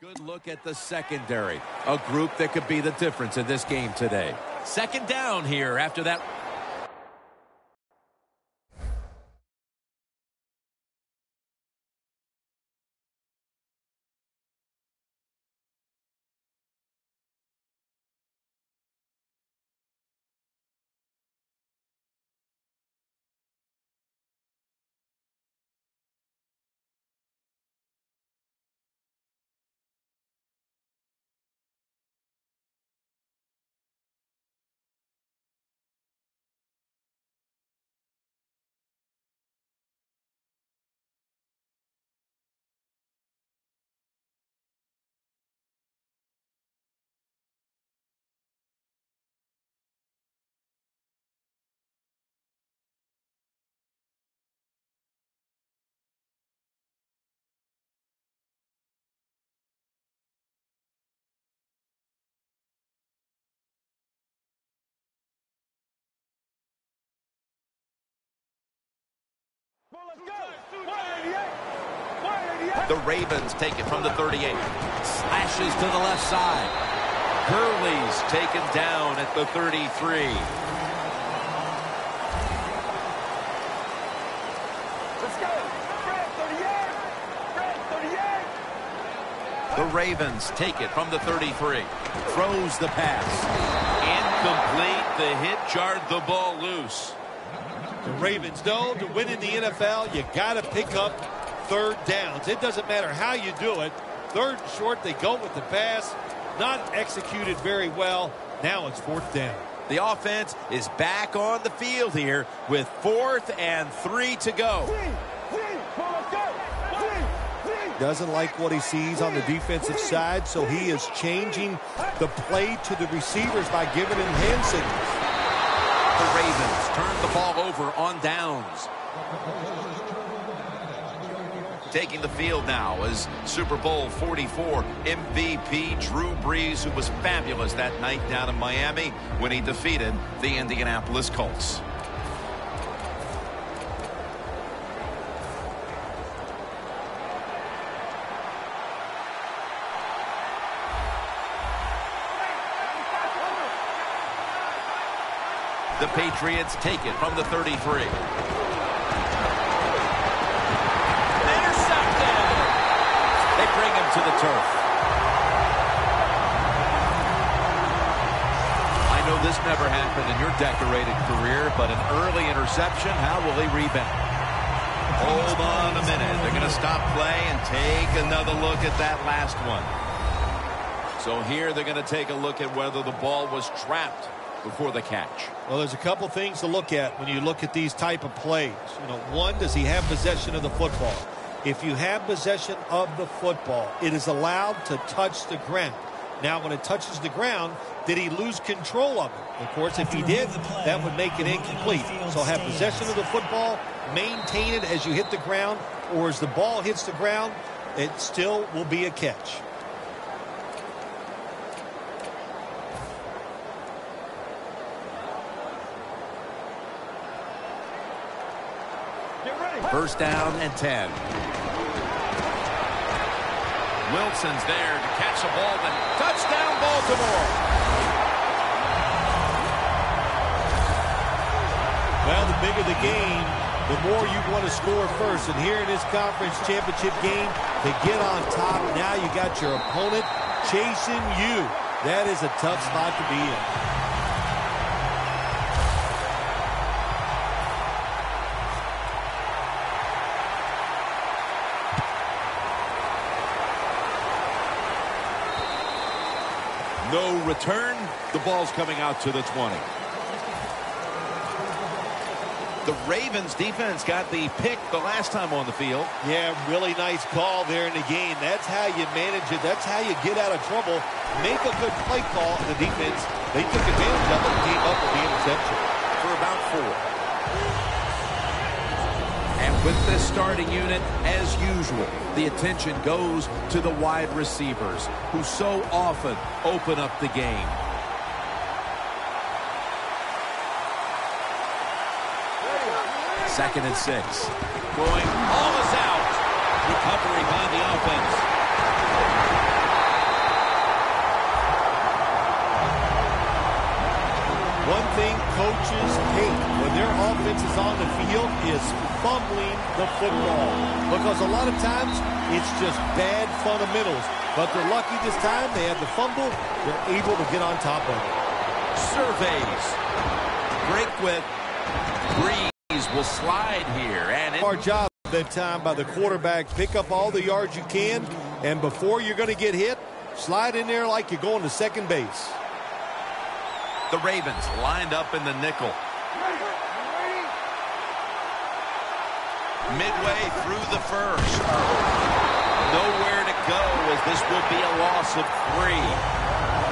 Good look at the secondary, a group that could be the difference in this game today. Second down here after that. The Ravens take it from the 38. Slashes to the left side. Gurley's taken down at the 33. The Ravens take it from the 33. Throws the pass. Incomplete. The hit jarred the ball loose. The Ravens know to win in the NFL, you got to pick up third downs. It doesn't matter how you do it. Third and short, they go with the pass. Not executed very well. Now it's fourth down. The offense is back on the field here with fourth and three to go. Doesn't like what he sees on the defensive side, so he is changing the play to the receivers by giving him hand signals. The Ravens turn the ball over on downs. Taking the field now is Super Bowl 44 MVP Drew Brees, who was fabulous that night down in Miami when he defeated the Indianapolis Colts. The Patriots take it from the 33. Intercepted. They bring him to the turf. I know this never happened in your decorated career, but an early interception, how will he rebound? Hold on a minute. They're going to stop play and take another look at that last one. So here they're going to take a look at whether the ball was trapped before the catch. Well, there's a couple things to look at when you look at these type of plays. You know, one, does he have possession of the football? If you have possession of the football, it is allowed to touch the ground. Now, when it touches the ground, did he lose control of it? Of course, if he did, that would make it incomplete. So have possession of the football, maintain it as you hit the ground, or as the ball hits the ground, it still will be a catch. First down and 10. Wilson's there to catch the ball. And touchdown, Baltimore. Well, the bigger the game, the more you want to score first. And here in this conference championship game, to get on top, now you got your opponent chasing you. That is a tough spot to be in. No return. The ball's coming out to the 20. The Ravens defense got the pick the last time on the field. Yeah, really nice call there in the game. That's how you manage it. That's how you get out of trouble. Make a good play call. The defense, they took advantage of it and came up with the interception. For about four with this starting unit as usual. The attention goes to the wide receivers who so often open up the game. Second and six. Going all is out. Recovery by the offense. One thing coaches hate when their offense is on the field is fumbling the football. Because a lot of times, it's just bad fundamentals. But they're lucky this time. They had the fumble. They're able to get on top of it. Surveys. Break with Brees will slide here. And Our job that time by the quarterback. Pick up all the yards you can. And before you're going to get hit, slide in there like you're going to second base. The Ravens lined up in the nickel. Midway through the first. Nowhere to go as this will be a loss of three.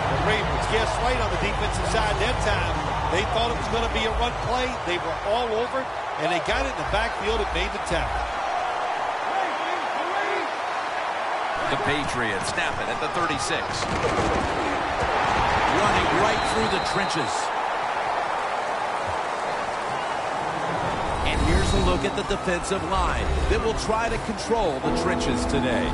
The Ravens guessed right on the defensive side that time. They thought it was going to be a run play. They were all over it, and they got it in the backfield and made the tackle. The Patriots snap it at the 36 running right through the trenches. And here's a look at the defensive line that will try to control the trenches today.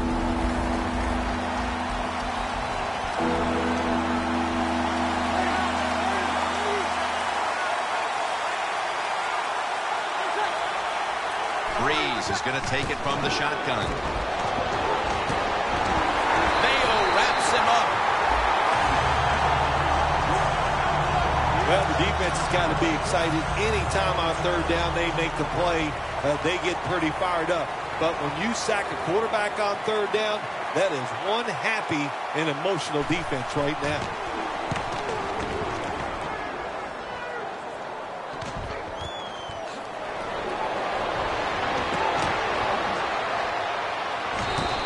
Brees is going to take it from the shotgun. Has got to be excited. Anytime on third down they make the play, uh, they get pretty fired up. But when you sack a quarterback on third down, that is one happy and emotional defense right now.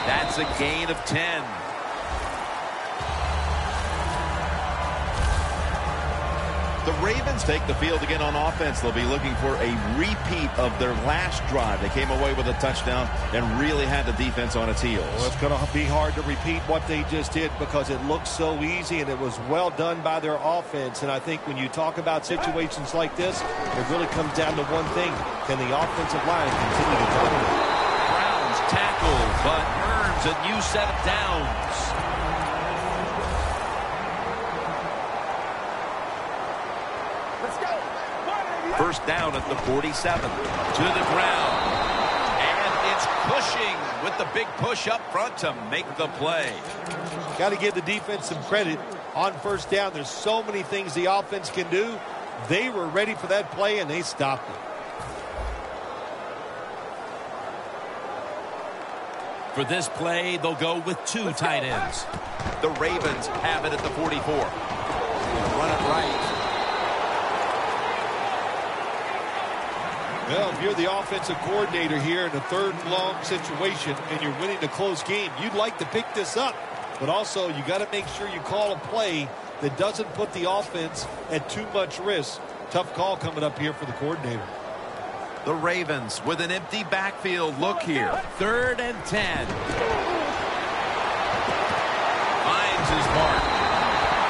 That's a gain of 10. The take the field again on offense. They'll be looking for a repeat of their last drive. They came away with a touchdown and really had the defense on its heels. Well, it's going to be hard to repeat what they just did because it looks so easy and it was well done by their offense. And I think when you talk about situations like this, it really comes down to one thing. Can the offensive line continue to dominate? Browns tackle, but earns a new set of downs. First down at the 47. To the ground. And it's Cushing with the big push up front to make the play. Got to give the defense some credit on first down. There's so many things the offense can do. They were ready for that play, and they stopped it. For this play, they'll go with two tight ends. The Ravens have it at the 44. Run it right. Well, if you're the offensive coordinator here in a third and long situation and you're winning a close game, you'd like to pick this up. But also, you got to make sure you call a play that doesn't put the offense at too much risk. Tough call coming up here for the coordinator. The Ravens with an empty backfield look here. Third and 10. Finds his mark.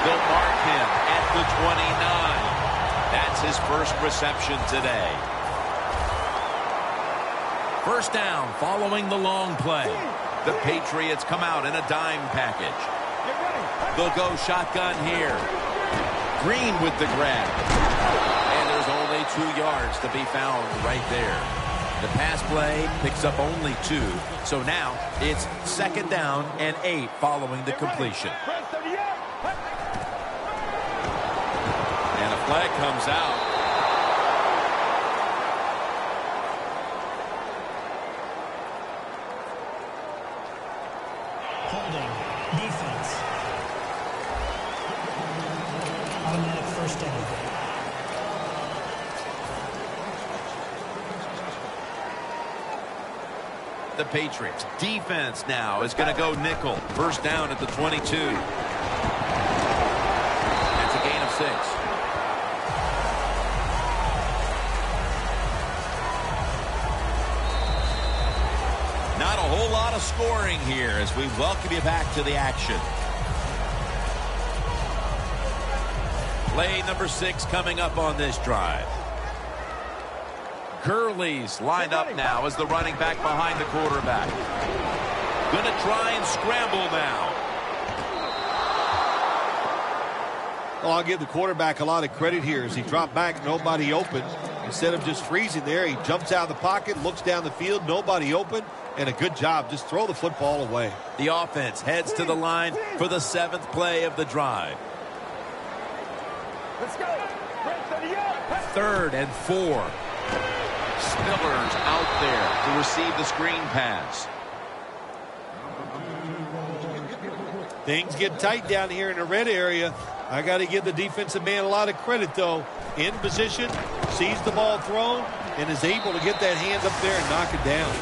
They'll mark him at the 29. That's his first reception today. First down following the long play. The Patriots come out in a dime package. They'll go shotgun here. Green with the grab. And there's only two yards to be found right there. The pass play picks up only two. So now it's second down and eight following the completion. And a flag comes out. Patriots defense now is going to go nickel. First down at the 22. That's a gain of six. Not a whole lot of scoring here as we welcome you back to the action. Play number six coming up on this drive. Gurley's lined up now as the running back behind the quarterback. Going to try and scramble now. Well, I'll give the quarterback a lot of credit here as he dropped back, nobody open. Instead of just freezing there, he jumps out of the pocket, looks down the field, nobody open, and a good job. Just throw the football away. The offense heads to the line for the seventh play of the drive. Let's go. Third and four. Spillers out there to receive the screen pass. Things get tight down here in the red area. I got to give the defensive man a lot of credit, though. In position, sees the ball thrown, and is able to get that hand up there and knock it down.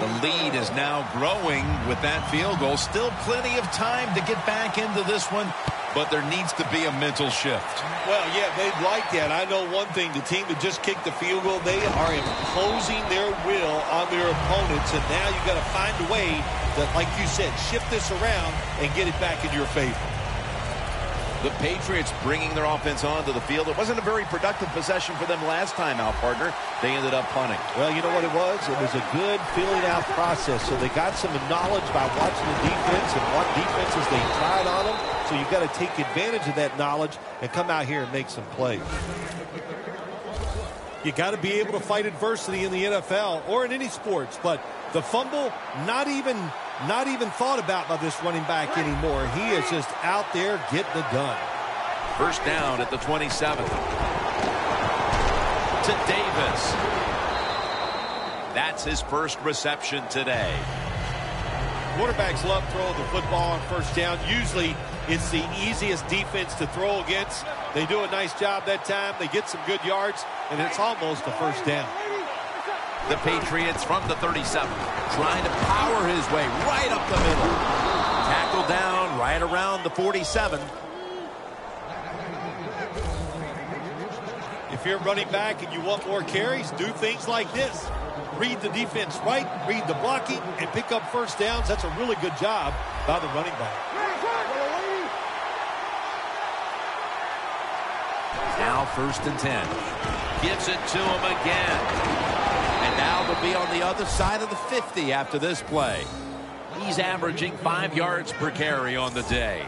The lead is now growing with that field goal. Still plenty of time to get back into this one, but there needs to be a mental shift. Well, yeah, they'd like that. I know one thing. The team that just kicked the field goal, they are imposing their will on their opponents, and now you've got to find a way that, like you said, shift this around and get it back in your favor. The Patriots bringing their offense onto the field. It wasn't a very productive possession for them last time out, partner. They ended up punting. Well, you know what it was? It was a good filling out process. So they got some knowledge by watching the defense and what defenses they tried on them. So you've got to take advantage of that knowledge and come out here and make some plays. You got to be able to fight adversity in the NFL or in any sports, but the fumble, not even not even thought about by this running back anymore. He is just out there getting it done. First down at the 27th. To Davis. That's his first reception today. Quarterbacks love throwing the football on first down. Usually it's the easiest defense to throw against. They do a nice job that time. They get some good yards, and it's almost a first down. The Patriots from the 37, trying to power his way right up the middle. Tackle down right around the 47. If you're running back and you want more carries, do things like this. Read the defense right, read the blocking, and pick up first downs. That's a really good job by the running back. Now first and 10. Gives it to him again. And now they'll be on the other side of the 50 after this play. He's averaging five yards per carry on the day.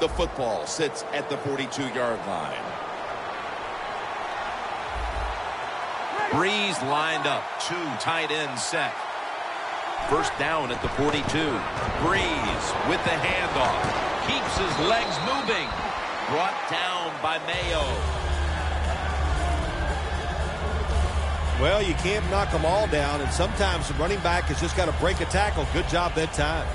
The football sits at the 42-yard line. Brees lined up. Two tight ends set. First down at the 42. Brees with the handoff. Keeps his legs moving. Brought down by Mayo. Well, you can't knock them all down, and sometimes the running back has just got to break a tackle. Good job that time.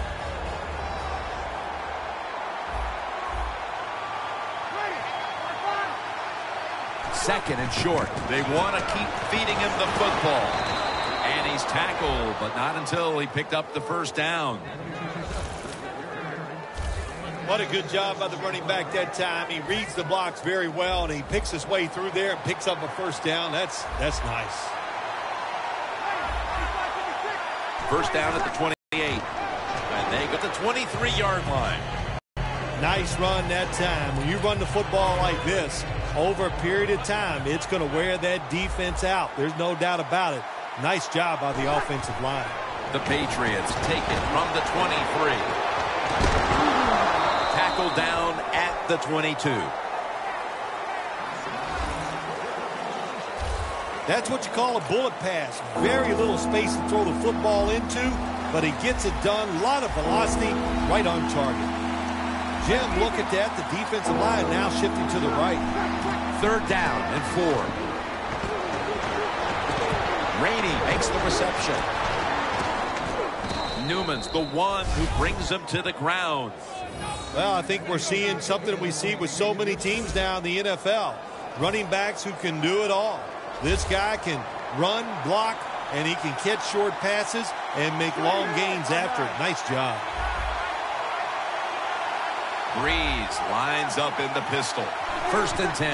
Second and short. They want to keep feeding him the football. And he's tackled, but not until he picked up the first down. What a good job by the running back that time. He reads the blocks very well, and he picks his way through there and picks up a first down. That's that's nice. First down at the 28. And they got the 23-yard line. Nice run that time. When you run the football like this over a period of time, it's going to wear that defense out. There's no doubt about it. Nice job by the offensive line. The Patriots take it from the 23. Tackle down at the 22. That's what you call a bullet pass. Very little space to throw the football into, but he gets it done. A lot of velocity, right on target. Jim, look at that. The defensive line now shifting to the right. Third down and four. Rainey makes the reception. Newman's the one who brings him to the ground. Well, I think we're seeing something we see with so many teams now in the NFL. Running backs who can do it all. This guy can run, block, and he can catch short passes and make long gains after it. Nice job. Brees lines up in the pistol. First and 10.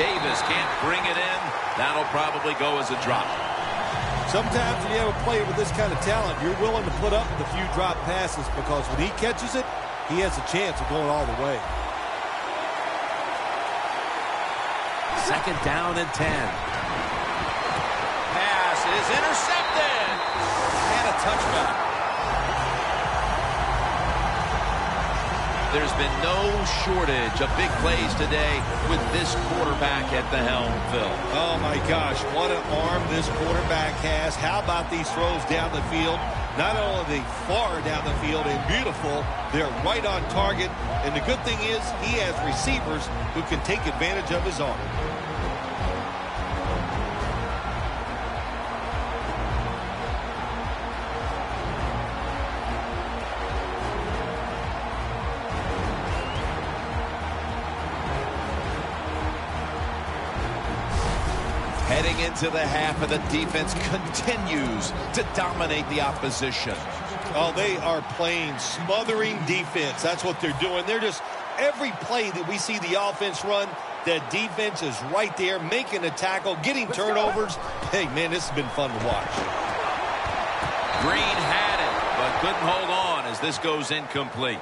Davis can't bring it in. That'll probably go as a drop. Sometimes when you have a player with this kind of talent, you're willing to put up with a few drop passes because when he catches it, he has a chance of going all the way. Second down and 10. Pass is intercepted. And a touchback. There's been no shortage of big plays today with this quarterback at the helm, Phil. Oh, my gosh. What an arm this quarterback has. How about these throws down the field? Not only far down the field and beautiful, they're right on target. And the good thing is he has receivers who can take advantage of his arm. Into the half, and the defense continues to dominate the opposition. Oh, they are playing smothering defense. That's what they're doing. They're just, every play that we see the offense run, the defense is right there, making a tackle, getting turnovers. Hey, man, this has been fun to watch. Green had it, but couldn't hold on as this goes incomplete.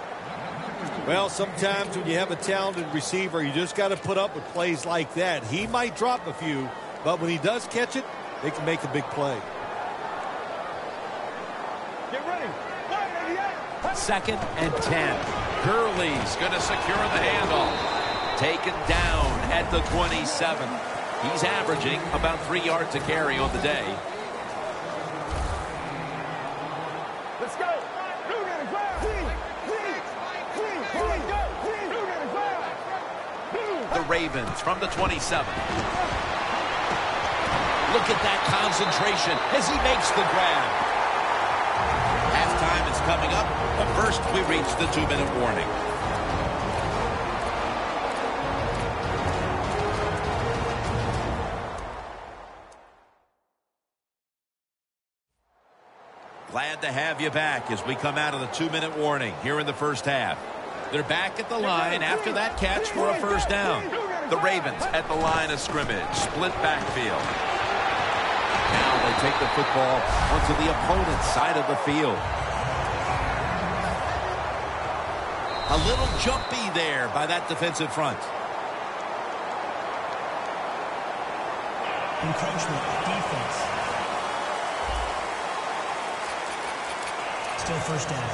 Well, sometimes when you have a talented receiver, you just got to put up with plays like that. He might drop a few, but when he does catch it, they can make a big play. Get ready. Second and 10. Gurley's going to secure the handoff. Taken down at the 27. He's averaging about three yards a carry on the day. Let's go. The Ravens from the 27. Look at that concentration as he makes the grab. Halftime is coming up, but first we reach the two-minute warning. Glad to have you back as we come out of the two-minute warning here in the first half. They're back at the line after that catch for a first down. The Ravens at the line of scrimmage, split backfield. Now they take the football onto the opponent's side of the field. A little jumpy there by that defensive front. Encroachment, defense. Still first down.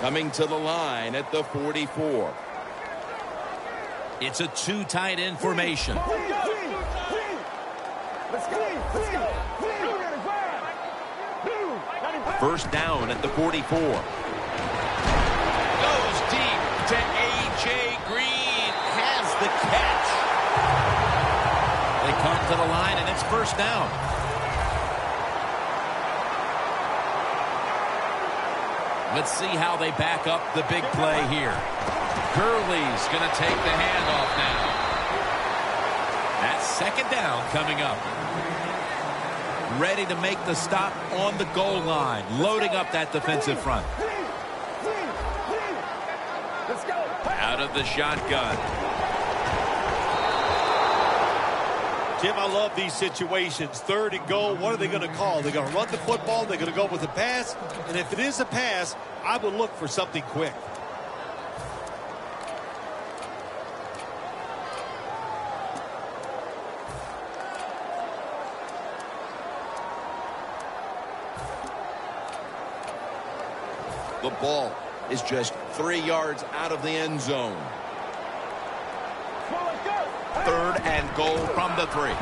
Coming to the line at the 44. It's a two tight end formation. Let's go. Let's go. Who gonna grab? Who? First down at the 44. Goes deep to A.J. Green. Has the catch. They come to the line, and it's first down. Let's see how they back up the big play here. Gurley's going to take the handoff now. That's second down coming up. Ready to make the stop on the goal line. Loading up that defensive front. Out of the shotgun. Jim, I love these situations. Third and goal, what are they going to call? They're going to run the football, they're going to go with a pass, and if it is a pass, I would look for something quick. The ball is just three yards out of the end zone. Third and goal from the three.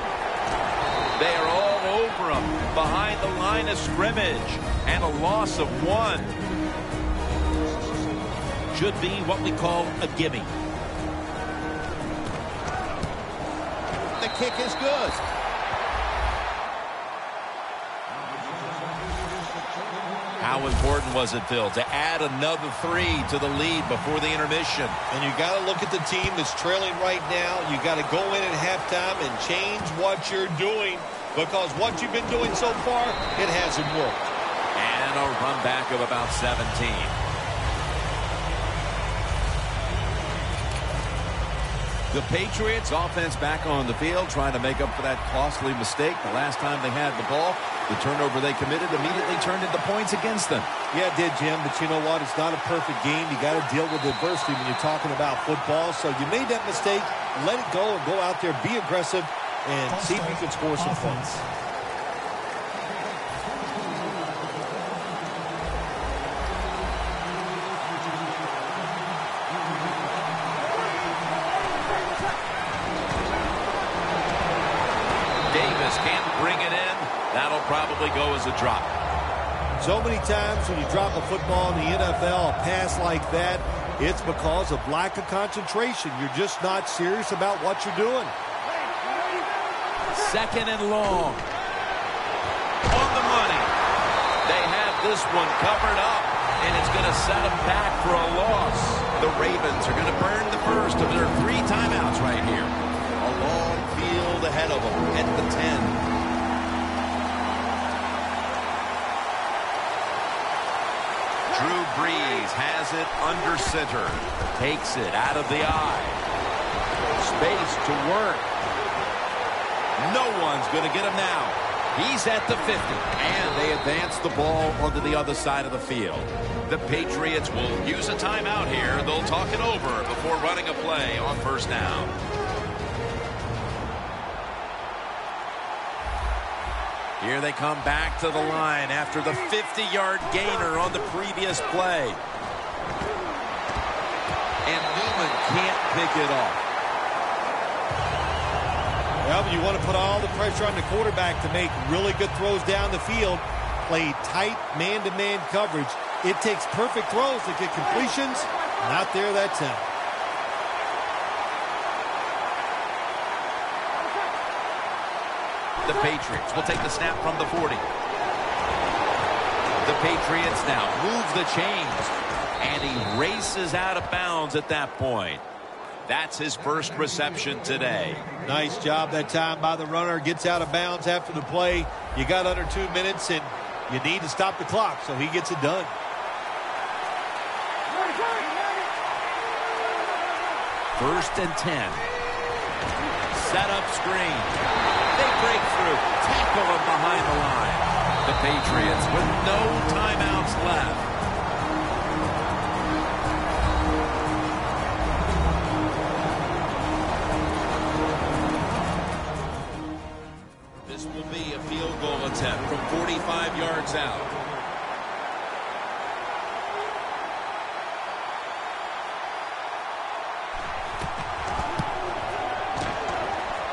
They are all over him behind the line of scrimmage. And a loss of one. Should be what we call a gimme. The kick is good. How important was it, Phil, to add another three to the lead before the intermission? And you got to look at the team that's trailing right now. You got to go in at halftime and change what you're doing because what you've been doing so far, it hasn't worked. And a run back of about 17. The Patriots offense back on the field trying to make up for that costly mistake. The last time they had the ball, the turnover they committed immediately turned into points against them. Yeah, it did, Jim, but you know what? It's not a perfect game. You got to deal with adversity when you're talking about football. So you made that mistake. Let it go and go out there, be aggressive, and see if you can score some points. A drop. So many times when you drop a football in the NFL, a pass like that, it's because of lack of concentration. You're just not serious about what you're doing. Second and long. On the money. They have this one covered up, and it's going to set them back for a loss. The Ravens are going to burn the first of their three timeouts right here. A long field ahead of them at the 10. Brees has it under center. Takes it out of the I. Space to work. No one's going to get him now. He's at the 50. And they advance the ball onto the other side of the field. The Patriots will use a timeout here. They'll talk it over before running a play on first down. Here they come back to the line after the 50-yard gainer on the previous play. And Newman can't pick it off. Well, you want to put all the pressure on the quarterback to make really good throws down the field, play tight man-to-man -man coverage. It takes perfect throws to get completions. Not there that time. The Patriots will take the snap from the 40. The Patriots now move the chains. And he races out of bounds at that point. That's his first reception today. Nice job that time by the runner. Gets out of bounds after the play. You got under two minutes, and you need to stop the clock, so he gets it done. First and 10. Set up screen. They break through. Tackle him behind the line. The Patriots with no timeouts left. This will be a field goal attempt from 45 yards out.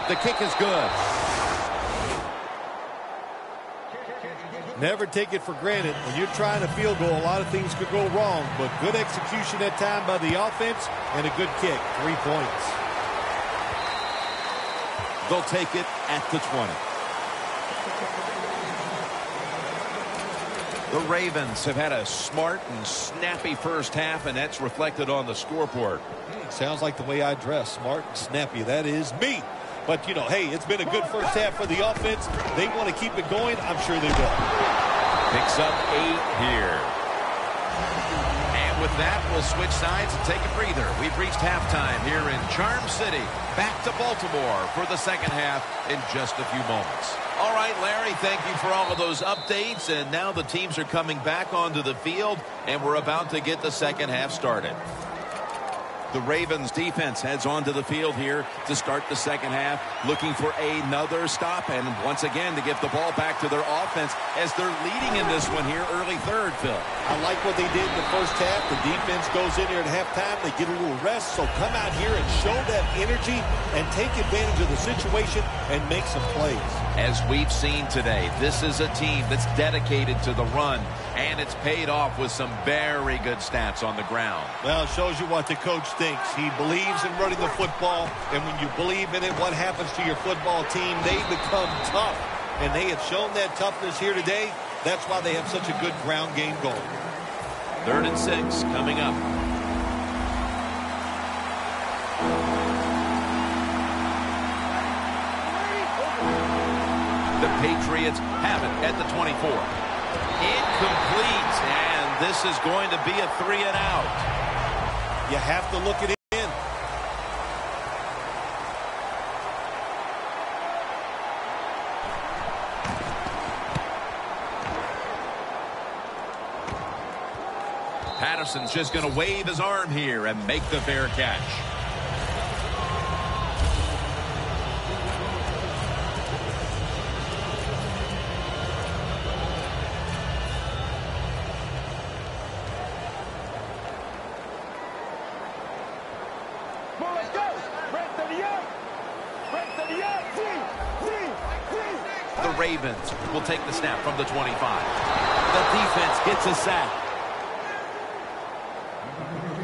The kick is good. Never take it for granted. When you're trying a field goal, a lot of things could go wrong, but good execution that time by the offense and a good kick. Three points. They'll take it at the 20. The Ravens have had a smart and snappy first half, and that's reflected on the scoreboard. Sounds like the way I dress. Smart and snappy. That is me. But, you know, hey, it's been a good first half for the offense. They want to keep it going. I'm sure they will. Picks up eight here. And with that, we'll switch sides and take a breather. We've reached halftime here in Charm City. Back to Baltimore for the second half in just a few moments. All right, Larry, thank you for all of those updates. And now the teams are coming back onto the field, and we're about to get the second half started. The Ravens defense heads onto the field here to start the second half, looking for another stop and once again to give the ball back to their offense as they're leading in this one here early third, Phil. I like what they did in the first half. The defense goes in here at halftime. They get a little rest, so come out here and show that energy and take advantage of the situation and make some plays. As we've seen today, this is a team that's dedicated to the run, and it's paid off with some very good stats on the ground. Well, it shows you what the coach He believes in running the football, and when you believe in it, what happens to your football team? They become tough, and they have shown that toughness here today. That's why they have such a good ground game going. Third and six coming up. The Patriots have it at the 24. Incomplete, and this is going to be a three and out. You have to look at it in. Patterson's just going to wave his arm here and make the fair catch. Will take the snap from the 25. The defense gets a sack.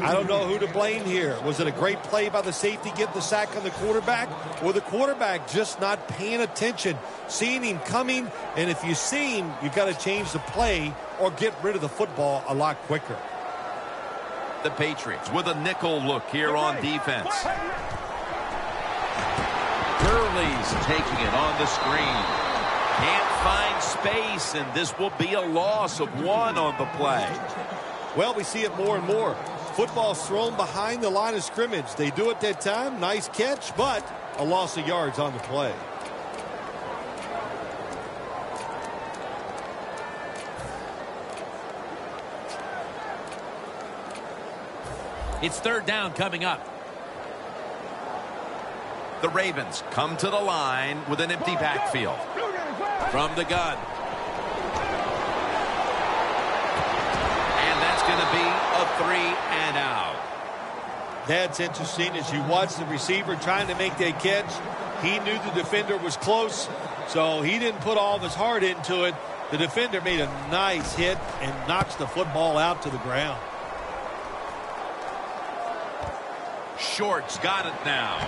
I don't know who to blame here. Was it a great play by the safety get the sack on the quarterback? Or the quarterback just not paying attention, seeing him coming, and if you see him, you've got to change the play or get rid of the football a lot quicker. The Patriots with a nickel look here on defense. Gurley's taking it on the screen. Can't find space, and this will be a loss of one on the play. Well, we see it more and more. Football's thrown behind the line of scrimmage. They do it that time. Nice catch, but a loss of yards on the play. It's third down coming up. The Ravens come to the line with an empty backfield. From the gun. And that's going to be a three and out. That's interesting as you watch the receiver trying to make that catch. He knew the defender was close, so he didn't put all of his heart into it. The defender made a nice hit and knocks the football out to the ground. Shorts got it now.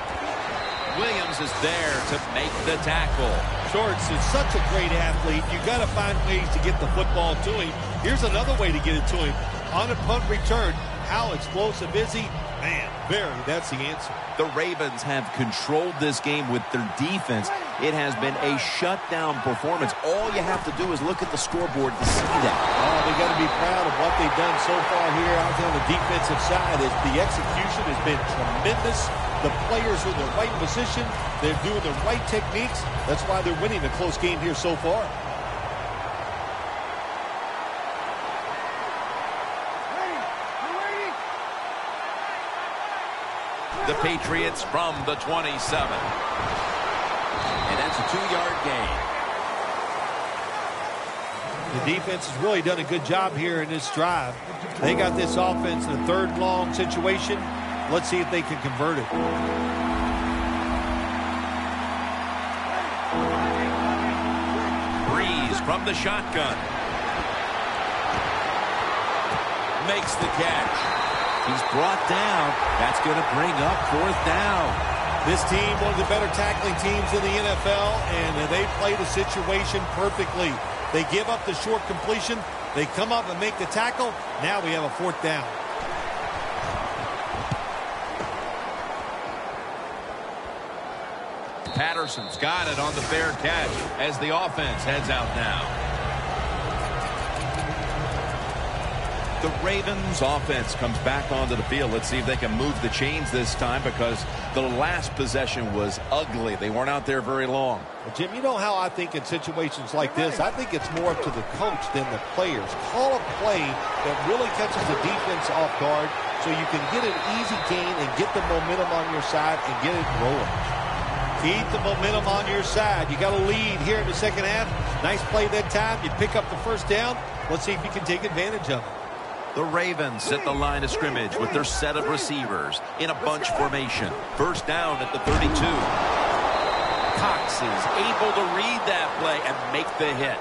Williams is there to make the tackle. Shorts is such a great athlete. You got to find ways to get the football to him. Here's another way to get it to him. On a punt return, how explosive is he? Man, very. That's the answer. The Ravens have controlled this game with their defense. It has been a shutdown performance. All you have to do is look at the scoreboard to see that. Oh, they got to be proud of what they've done so far here out there on the defensive side. The execution has been tremendous. The players are in the right position. They're doing the right techniques. That's why they're winning the close game here so far. The Patriots from the 27. And that's a two-yard gain. The defense has really done a good job here in this drive. They got this offense in a third long situation. Let's see if they can convert it. Brees from the shotgun. Makes the catch. He's brought down. That's going to bring up fourth down. This team, one of the better tackling teams in the NFL, and they play the situation perfectly. They give up the short completion. They come up and make the tackle. Now we have a fourth down. Patterson's got it on the fair catch as the offense heads out now. The Ravens offense comes back onto the field. Let's see if they can move the chains this time because the last possession was ugly. They weren't out there very long. Well, Jim, you know how I think in situations like this, I think it's more up to the coach than the players. Call a play that really catches the defense off guard so you can get an easy gain and get the momentum on your side and get it rolling. Keep the momentum on your side. You got a lead here in the second half. Nice play that time. You pick up the first down. Let's see if you can take advantage of it. The Ravens set the line of scrimmage with their set of receivers in a bunch formation. First down at the 32. Cox is able to read that play and make the hit.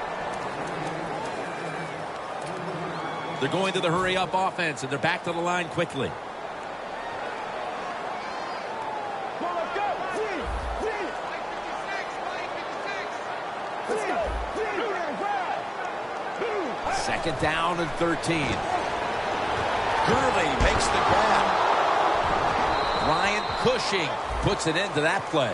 They're going to the hurry-up offense, and they're back to the line quickly. Second down and 13. Gurley makes the grab. Brian Cushing puts it into that play.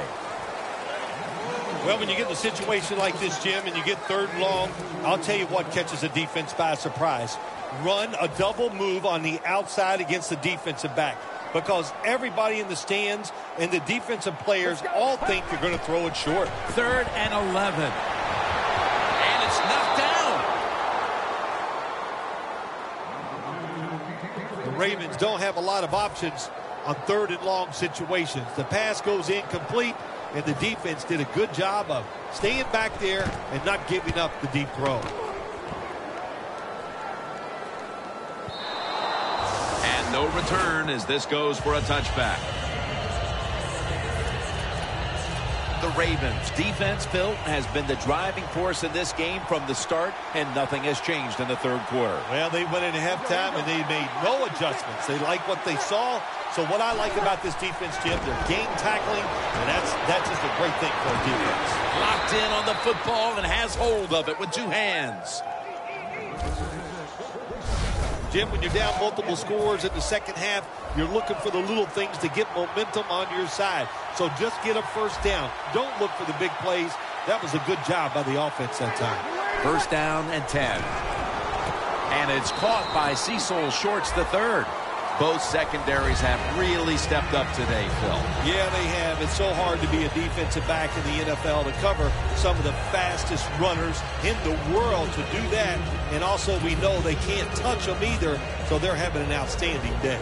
Well, when you get in a situation like this, Jim, and you get third and long, I'll tell you what catches a defense by surprise. Run a double move on the outside against the defensive back because everybody in the stands and the defensive players all think you're going to throw it short. Third and 11. And it's knocked down. The Ravens don't have a lot of options on third and long situations. The pass goes incomplete, and the defense did a good job of staying back there and not giving up the deep throw. And no return as this goes for a touchback. Ravens defense, Phil, has been the driving force in this game from the start, and nothing has changed in the third quarter. Well, they went into halftime, and they made no adjustments. They like what they saw. So what I like about this defense, Jim, they're game tackling, and that's, that's just a great thing for a defense. Locked in on the football and has hold of it with two hands. Jim, when you're down multiple scores in the second half, you're looking for the little things to get momentum on your side. So just get a first down. Don't look for the big plays. That was a good job by the offense that time. First down and 10. And it's caught by Cecil Shorts the third. Both secondaries have really stepped up today, Phil. Yeah, they have. It's so hard to be a defensive back in the NFL to cover some of the fastest runners in the world to do that. And also we know they can't touch them either, so they're having an outstanding day.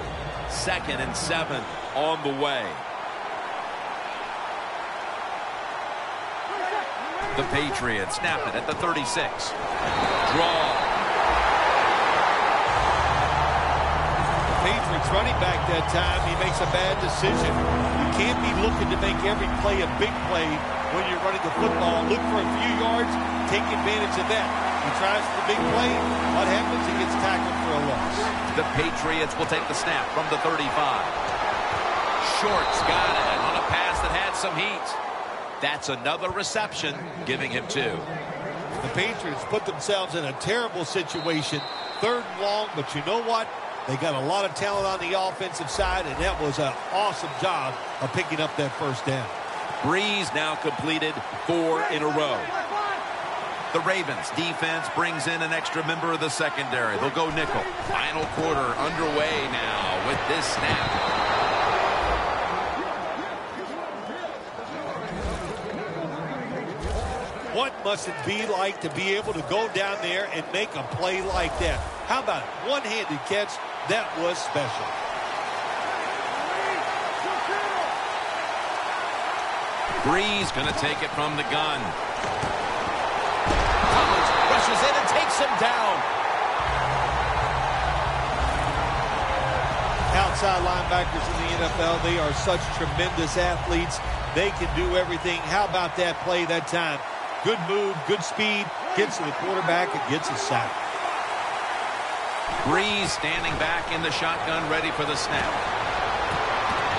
Second and seven on the way. The Patriots snap it at the 36. Draw. Patriots running back that time, he makes a bad decision. You can't be looking to make every play a big play when you're running the football. Look for a few yards, take advantage of that. He tries for the big play. What happens? He gets tackled for a loss. The Patriots will take the snap from the 35. Shorts got it on a pass that had some heat. That's another reception, giving him two. The Patriots put themselves in a terrible situation. Third and long, but you know what? They got a lot of talent on the offensive side, and that was an awesome job of picking up that first down. Brees now completed four in a row. The Ravens defense brings in an extra member of the secondary. They'll go nickel. Final quarter underway now with this snap. What must it be like to be able to go down there and make a play like that? How about it? One-handed catch? That was special. Brees going to take it from the gun. Collins rushes in and takes him down. Outside linebackers in the NFL, they are such tremendous athletes. They can do everything. How about that play that time? Good move, good speed, gets to the quarterback and gets a sack. Brees standing back in the shotgun, ready for the snap.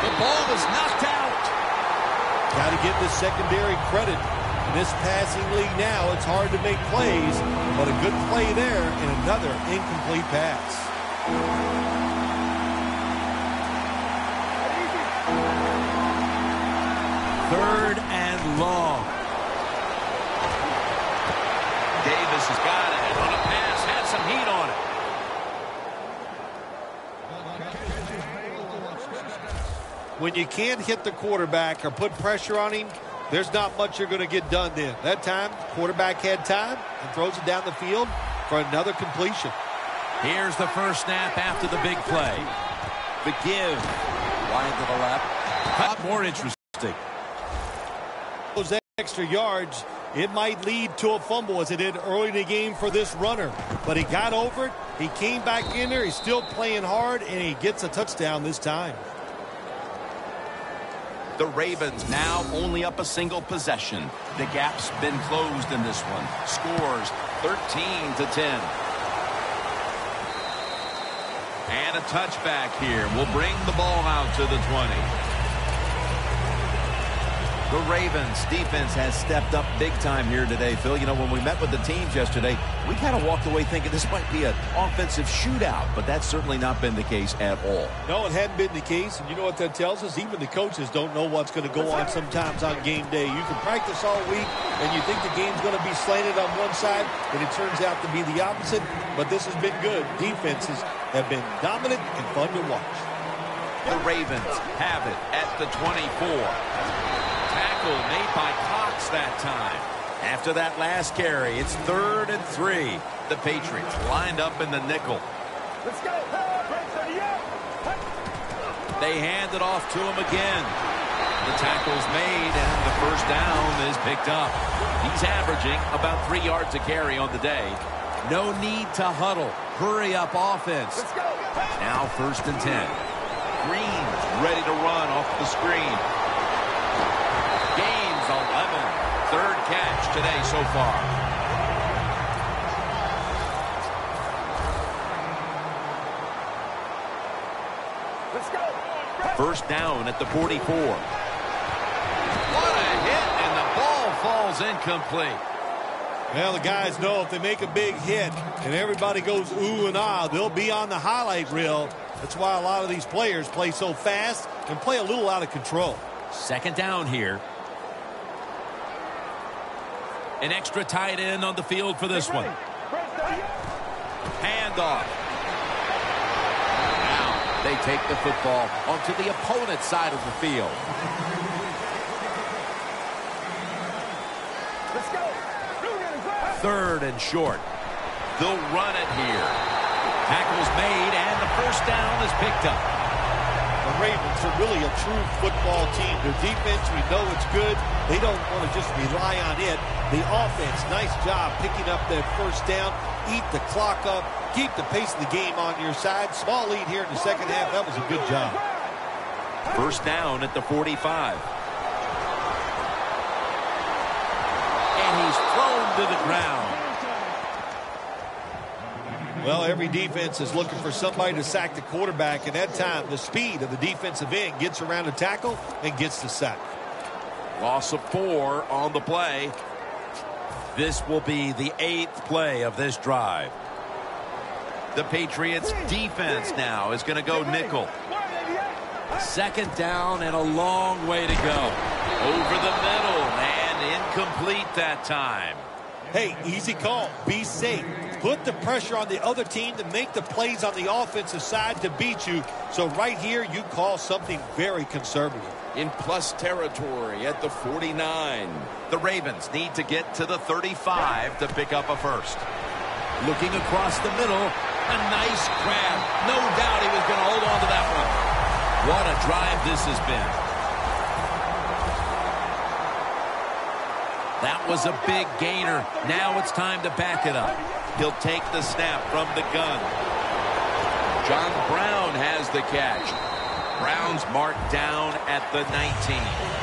The ball is knocked out. Got to give the secondary credit. In this passing league now, it's hard to make plays, but a good play there and another incomplete pass. Third and long. Davis has got it on a pass, had some heat on it. When you can't hit the quarterback or put pressure on him, there's not much you're going to get done then. That time, quarterback had time and throws it down the field for another completion. Here's the first snap after the big play. The give. Wide to the left. Cut more interesting. Extra yards, it might lead to a fumble as it did early in the game for this runner. But he got over it. He came back in there. He's still playing hard, and he gets a touchdown this time. The Ravens now only up a single possession. The gap's been closed in this one. Scores 13 to 10. And a touchback here will bring the ball out to the 20. The Ravens defense has stepped up big time here today, Phil. You know, when we met with the teams yesterday, we kind of walked away thinking this might be an offensive shootout, but that's certainly not been the case at all. No, it hadn't been the case, and you know what that tells us? Even the coaches don't know what's going to go on sometimes on game day. You can practice all week, and you think the game's going to be slanted on one side, and it turns out to be the opposite, but this has been good. Defenses have been dominant and fun to watch. The Ravens have it at the 24 tackle made by Cox that time. After that last carry, it's third and three. The Patriots lined up in the nickel. Let's go. They hand it off to him again. The tackle's made, and the first down is picked up. He's averaging about three yards a carry on the day. No need to huddle. Hurry up offense. Now first and ten. Green ready to run off the screen. Gains 11 third catch today so far. Let's go. First down at the 44. What a hit, and the ball falls incomplete. Well, the guys know if they make a big hit and everybody goes ooh and ah, they'll be on the highlight reel. That's why a lot of these players play so fast and play a little out of control. Second down here. An extra tight end on the field for this one. Down. Handoff. Now they take the football onto the opponent's side of the field. Let's go. Third and short. They'll run it here. Tackles made, and the first down is picked up. Ravens are really a true football team. Their defense, we know it's good. They don't want to just rely on it. The offense, nice job picking up that first down, eat the clock up, keep the pace of the game on your side. Small lead here in the second half. That was a good job. First down at the 45. And he's thrown to the ground. Well, every defense is looking for somebody to sack the quarterback, and that time the speed of the defensive end gets around the tackle and gets the sack. Loss of four on the play. This will be the eighth play of this drive. The Patriots defense now is going to go nickel. Second down and a long way to go. Over the middle and incomplete that time. Hey, easy call. Be safe. Put the pressure on the other team to make the plays on the offensive side to beat you. So right here, you call something very conservative. In plus territory at the 49. The Ravens need to get to the 35 to pick up a first. Looking across the middle. A nice grab. No doubt he was going to hold on to that one. What a drive this has been. That was a big gainer. Now it's time to back it up. He'll take the snap from the gun. John Brown has the catch. Brown's marked down at the 19.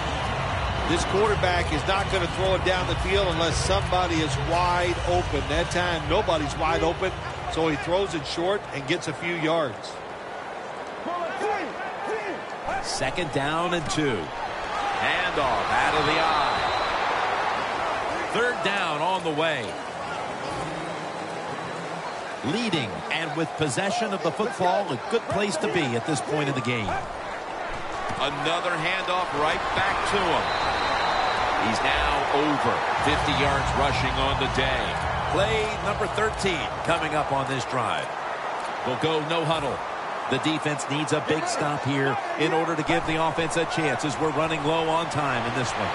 This quarterback is not going to throw it down the field unless somebody is wide open. That time, nobody's wide open, so he throws it short and gets a few yards. Second down and two. Handoff out of the eye. Third down on the way. Leading and with possession of the football, a good place to be at this point in the game. Another handoff right back to him. He's now over 50 yards rushing on the day. Play number 13 coming up on this drive. We'll go no huddle. The defense needs a big stop here in order to give the offense a chance as we're running low on time in this one.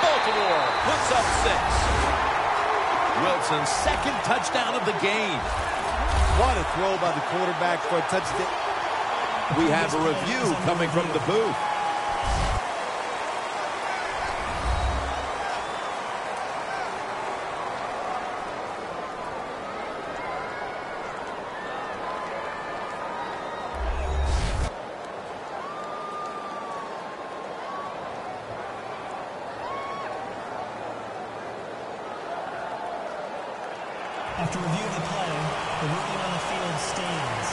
Baltimore puts up six. Wilson's second touchdown of the game. What a throw by the quarterback for a touchdown. We have a review coming from the booth. After review of the play, the ruling on the field stands.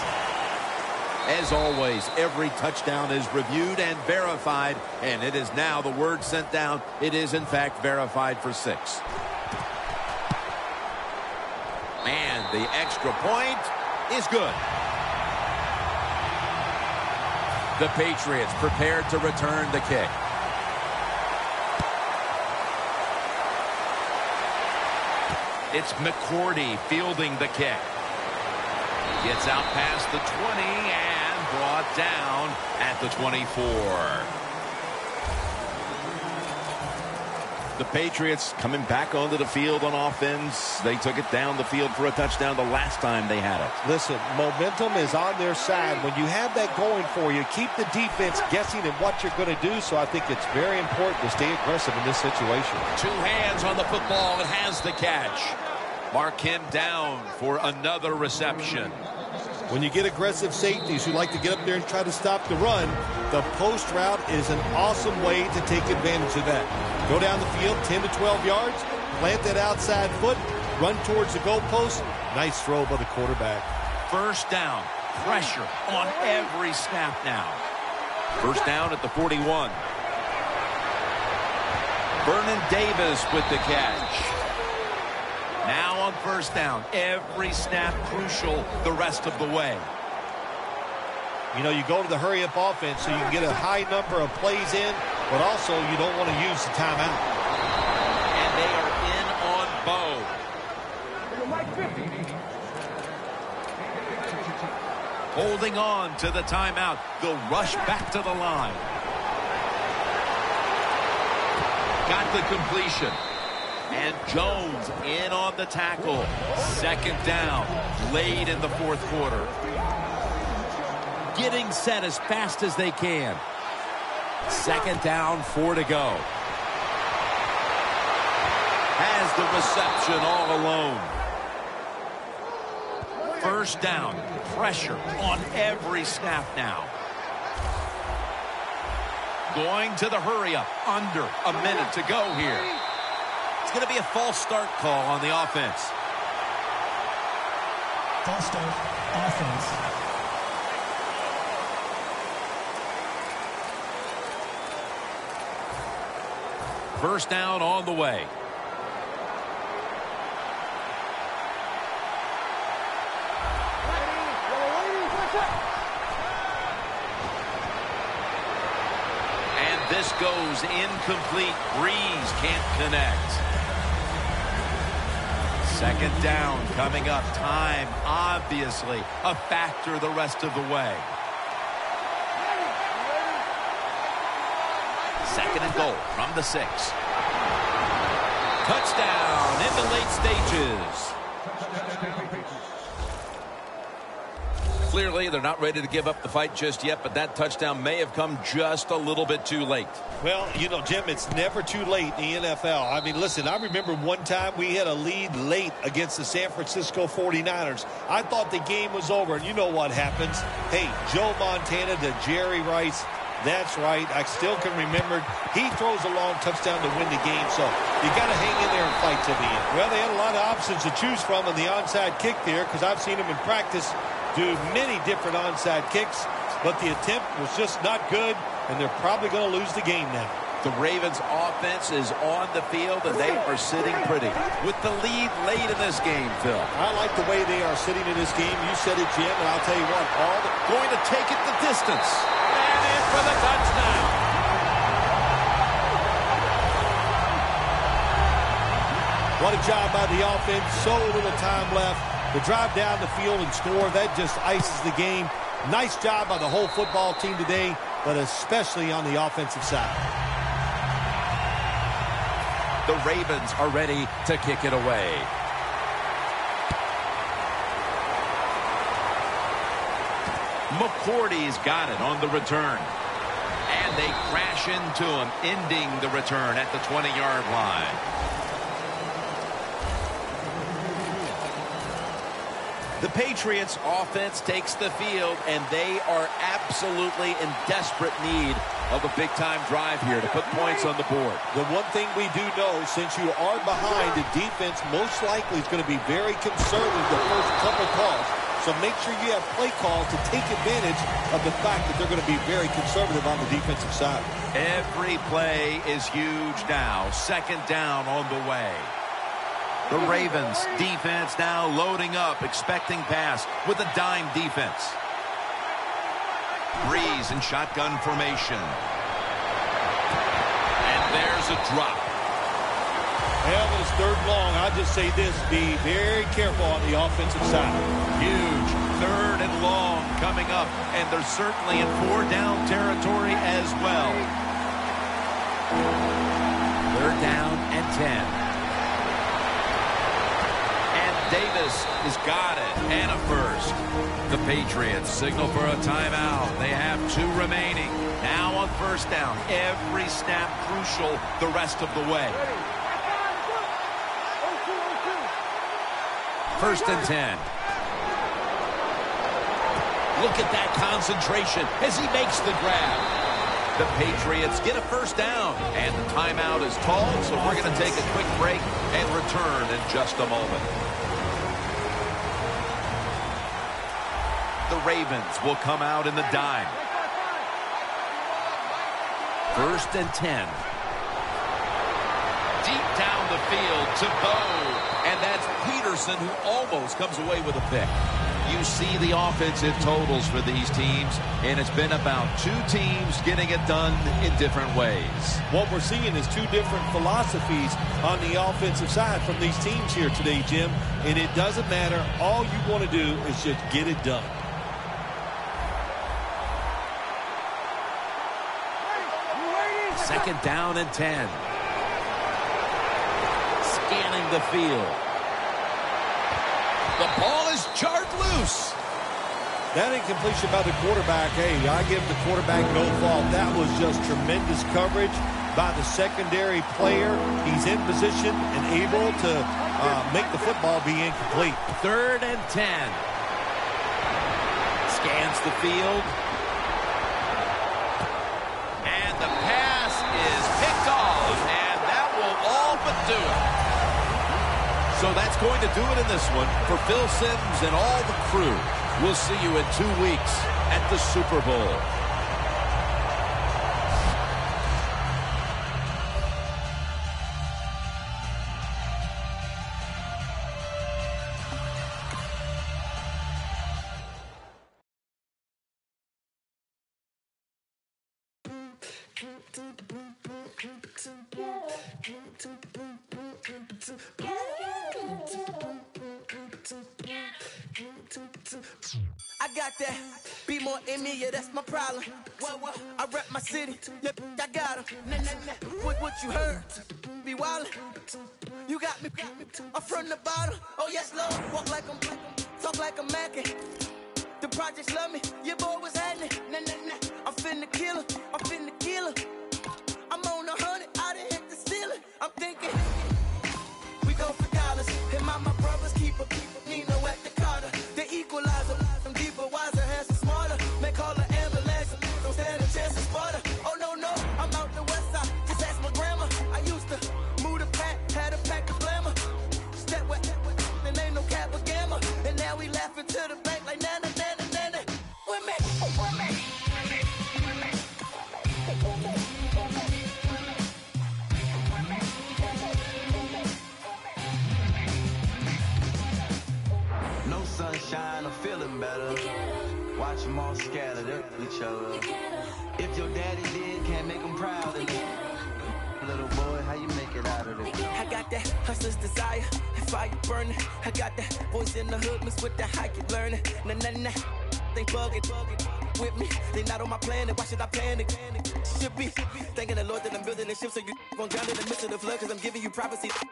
As always, every touchdown is reviewed and verified, and it is now the word sent down. It is, in fact, verified for six. And the extra point is good. The Patriots prepared to return the kick. It's McCourty fielding the kick. Gets out past the 20 and brought down at the 24. The Patriots coming back onto the field on offense. They took it down the field for a touchdown the last time they had it. Listen, momentum is on their side. When you have that going for you, keep the defense guessing at what you're going to do. So I think it's very important to stay aggressive in this situation. Two hands on the football and has the catch. Mark him down for another reception. When you get aggressive safeties who like to get up there and try to stop the run, the post route is an awesome way to take advantage of that. Go down the field 10 to 12 yards, plant that outside foot, run towards the goalpost. Nice throw by the quarterback. First down. Pressure on every snap now. First down at the 41. Vernon Davis with the catch. First down. Every snap crucial the rest of the way. You know, you go to the hurry-up offense so you can get a high number of plays in, but also you don't want to use the timeout. And they are in on Bo. Holding on to the timeout. They'll rush back to the line. Got the completion. And Jones in on the tackle. Second down. Late in the fourth quarter. Getting set as fast as they can. Second down, four to go. Has the reception all alone. First down. Pressure on every snap now. Going to the hurry up. Under a minute to go here. Going to be a false start call on the offense. False start. Offense. First down on the way. And this goes incomplete. Brees can't connect. Second down coming up. Time, obviously, a factor the rest of the way. Second and goal from the six. Touchdown in the late stages. Clearly, they're not ready to give up the fight just yet, but that touchdown may have come just a little bit too late. Well, you know, Jim, it's never too late in the NFL. I mean, listen, I remember one time we had a lead late against the San Francisco 49ers. I thought the game was over, and you know what happens. Hey, Joe Montana to Jerry Rice. That's right. I still can remember. He throws a long touchdown to win the game, so you got to hang in there and fight to the end. Well, they had a lot of options to choose from on the onside kick there because I've seen him in practice do many different onside kicks, but the attempt was just not good, and they're probably going to lose the game now. The Ravens offense is on the field, and they are sitting pretty. With the lead late in this game, Phil. I like the way they are sitting in this game. You said it, Jim, and I'll tell you what, all the Going to take it the distance. And in for the touchdown. What a job by the offense. So little time left. To drive down the field and score, that just ices the game. Nice job by the whole football team today, but especially on the offensive side. The Ravens are ready to kick it away. McCourty's got it on the return. And they crash into him, ending the return at the 20-yard line. The Patriots offense takes the field, and they are absolutely in desperate need of a big-time drive here to put points on the board. The one thing we do know, since you are behind, the defense most likely is going to be very conservative the first couple calls. So make sure you have play calls to take advantage of the fact that they're going to be very conservative on the defensive side. Every play is huge now. Second down on the way. The Ravens defense now loading up, expecting pass with a dime defense. Brees in shotgun formation. And there's a drop. Well, it's third long. I'll just say this, be very careful on the offensive side. Huge third and long coming up, and they're certainly in four down territory as well. Third down and 10. Davis has got it and a first. The Patriots signal for a timeout. They have two remaining. Now on first down. Every snap crucial the rest of the way. First and 10. Look at that concentration as he makes the grab. The Patriots get a first down, and the timeout is called, so we're going to take a quick break and return in just a moment. Ravens will come out in the dime. First and 10. Deep down the field to Bowe. And that's Peterson who almost comes away with a pick. You see the offensive totals for these teams, and it's been about two teams getting it done in different ways. What we're seeing is two different philosophies on the offensive side from these teams here today, Jim. And it doesn't matter. All you want to do is just get it done. Second down and 10. Scanning the field. The ball is jarred loose. That incompletion by the quarterback, hey, I give the quarterback no fault. That was just tremendous coverage by the secondary player. He's in position and able to uh, make the football be incomplete. Third and 10. Scans the field. So that's going to do it in this one for Phil Simms and all the crew. We'll see you in two weeks at the Super Bowl.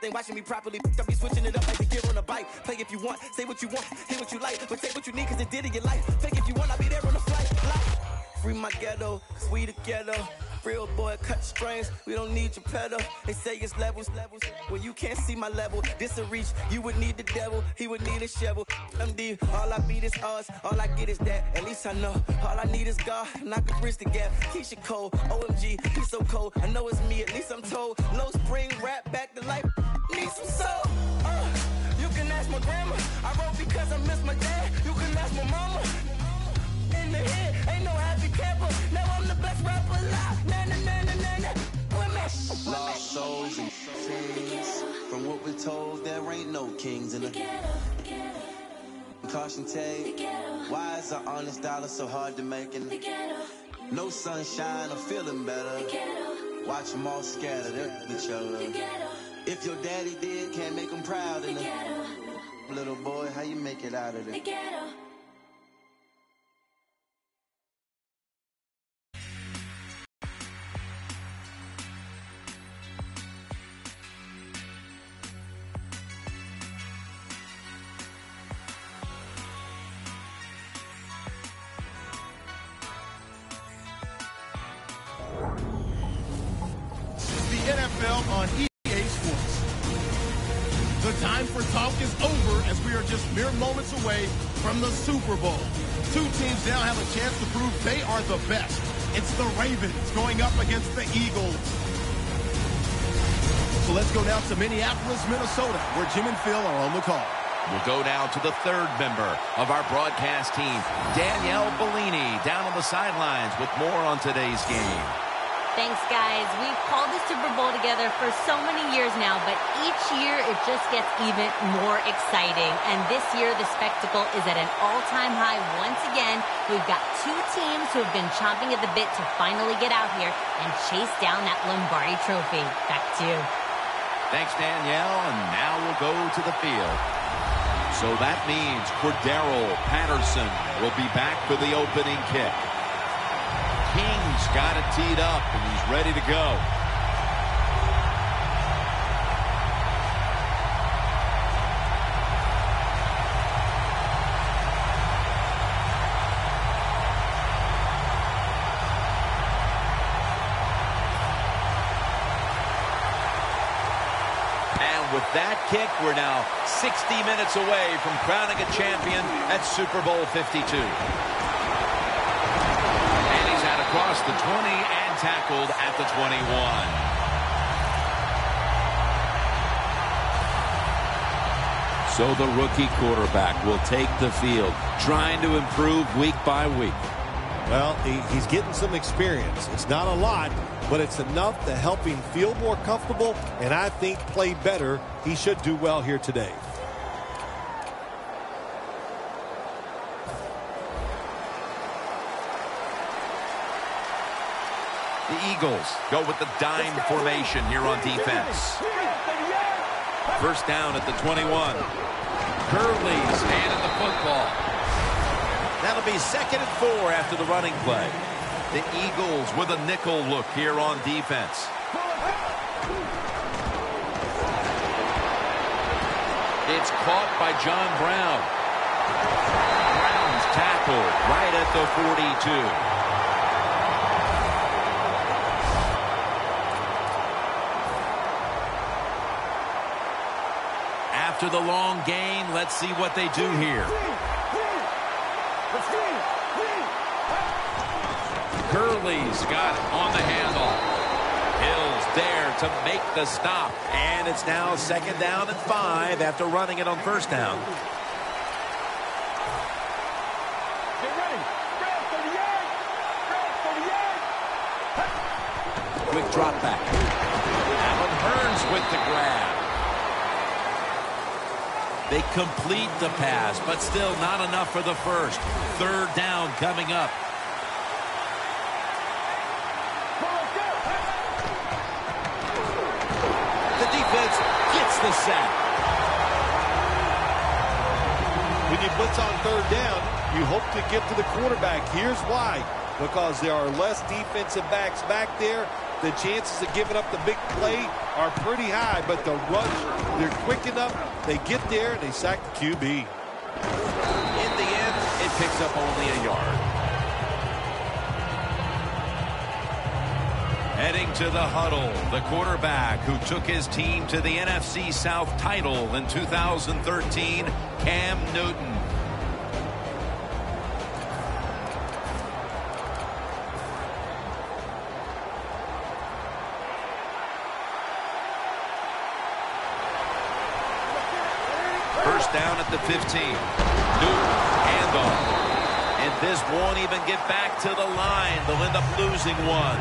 They watching me properly. I'll be switching it up like the gear on a bike. Play if you want, say what you want, hear what you like. But take what you need cause it did in your life. Fake if you want, I'll be there on the flight. Flight. Free my ghetto, cause we together. Real boy, cut strings. We don't need your pedal. They say it's levels, levels. When you can't see my level, this a reach. You would need the devil. He would need a shovel. MD, all I beat is us. All I get is that. At least I know. All I need is God, and I can bridge the gap. Keyshia Cole, OMG, he's so cold. I know it's me. At least I'm told. Low spring rap told, there ain't no kings in the ghetto. Caution tape. Why is an honest dollar so hard to make? And no sunshine, I'm feeling better. Watch them all scattered at each other. If your daddy did, can't make him proud. And little boy, how you make it out of the NFL Jim and Phil are on the call. We'll go now to the third member of our broadcast team, Danielle Bellini, down on the sidelines with more on today's game. Thanks, guys. We've called the Super Bowl together for so many years now, but each year it just gets even more exciting. And this year, the spectacle is at an all-time high once again. We've got two teams who have been chomping at the bit to finally get out here and chase down that Lombardi trophy. Back to you. Thanks, Danielle. And now we'll go to the field. So that means Cordarrelle Patterson will be back for the opening kick. King's got it teed up, and he's ready to go. And with that kick, we're now 60 minutes away from crowning a champion at Super Bowl 52 And he's out across the 20 and tackled at the 21. So the rookie quarterback will take the field, trying to improve week by week. Well, he, he's getting some experience. It's not a lot, but it's enough to help him feel more comfortable and I think play better. He should do well here today. The Eagles go with the dime formation here on defense. First down at the 21. Gurley's handed the football. That'll be second and four after the running play. The Eagles with a nickel look here on defense. It's caught by John Brown. Brown's tackled right at the 42. after the long gain. Let's see what they do here. Gurley's got it on the handle. Hill's there to make the stop. And it's now second down and five after running it on first down. Quick drop back. Allen Hurns with the grab. They complete the pass, but still not enough for the first. Third down coming up. Get to the quarterback. Here's why. Because there are less defensive backs back there the chances of giving up the big play are pretty high, but the rush, they're quick enough. They get there, and they sack the QB. In the end, it picks up only a yard. Heading to the huddle, the quarterback who took his team to the NFC South title in 2013, Cam Newton. 15. Newton handoff. And this won't even get back to the line. They'll end up losing one.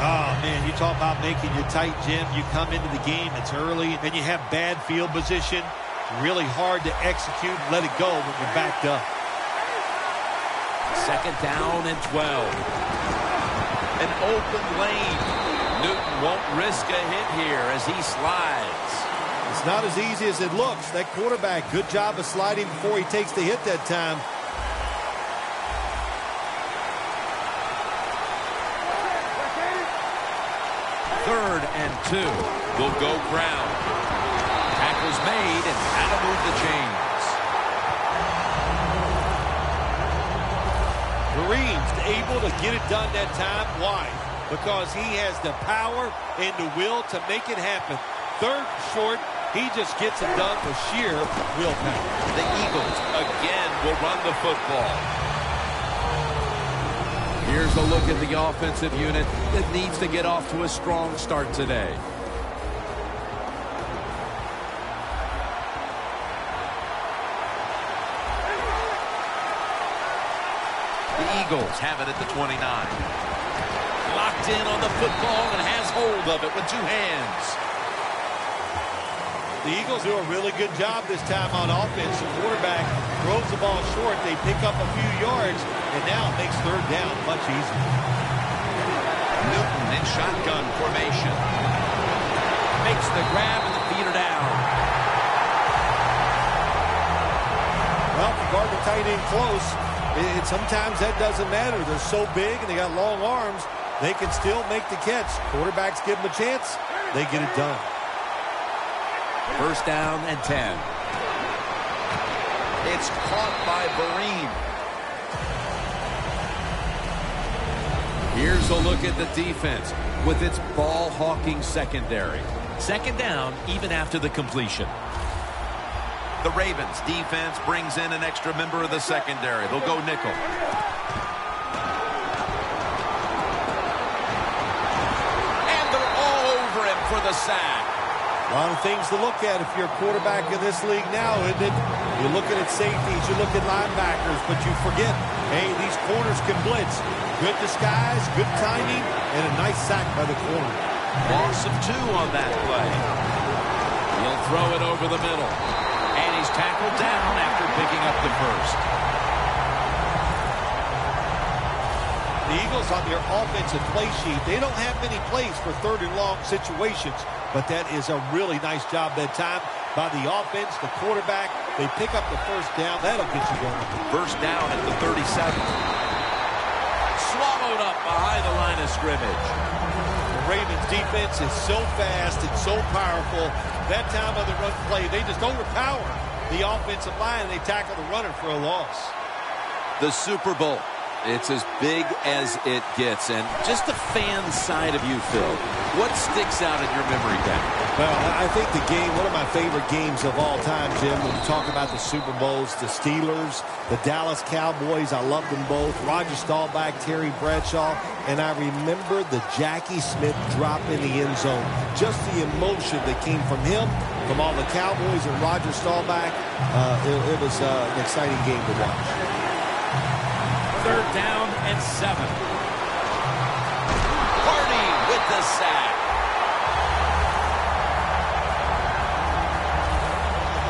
Oh, man, you talk about making you tight, Jim. You come into the game, it's early, and you have bad field position. Really hard to execute and let it go when you're backed up. Second down and 12. An open lane. Newton won't risk a hit here as he slides. It's not as easy as it looks. That quarterback, good job of sliding before he takes the hit that time. Third and two. Will go ground. Tackles made and how to move the chains. Kareem's able to get it done that time. Why? Because he has the power and the will to make it happen. Third short, He just gets it done with sheer willpower. The Eagles again will run the football. Here's a look at the offensive unit that needs to get off to a strong start today. The Eagles have it at the 29. Locked in on the football and has hold of it with two hands. The Eagles do a really good job this time on offense. The quarterback throws the ball short. They pick up a few yards, and now it makes third down much easier. Newton in shotgun formation. Makes the grab and the feeder down. Well, if you guard the tight end close, it, it- sometimes that doesn't matter. They're so big and they got long arms, they can still make the catch. Quarterbacks give them a chance, they get it done. First down and 10. It's caught by Vereen. Here's a look at the defense with its ball-hawking secondary. Second down even after the completion. The Ravens defense brings in an extra member of the secondary. They'll go nickel. And they're all over him for the sack. A lot of things to look at if you're a quarterback in this league now, isn't it? You're looking at safeties, you look at linebackers, but you forget, hey, these corners can blitz. Good disguise, good timing, and a nice sack by the corner. Loss of two on that play. He'll throw it over the middle. And he's tackled down after picking up the first. The Eagles on their offensive play sheet, they don't have many plays for third and long situations, but that is a really nice job that time by the offense, the quarterback. They pick up the first down. That'll get you going. First down at the 37. Swallowed up behind the line of scrimmage. The Ravens defense is so fast and so powerful. That time of the run play, they just overpower the offensive line and they tackle the runner for a loss. The Super Bowl. It's as big as it gets. And just the fan side of you, Phil, what sticks out in your memory bank? Well, I think the game, one of my favorite games of all time, Jim, when you talk about the Super Bowls, the Steelers, the Dallas Cowboys, I love them both. Roger Staubach, Terry Bradshaw, and I remember the Jackie Smith drop in the end zone. Just the emotion that came from him, from all the Cowboys and Roger Staubach. Uh, it, it was uh, an exciting game to watch. Third down and seven. Sack.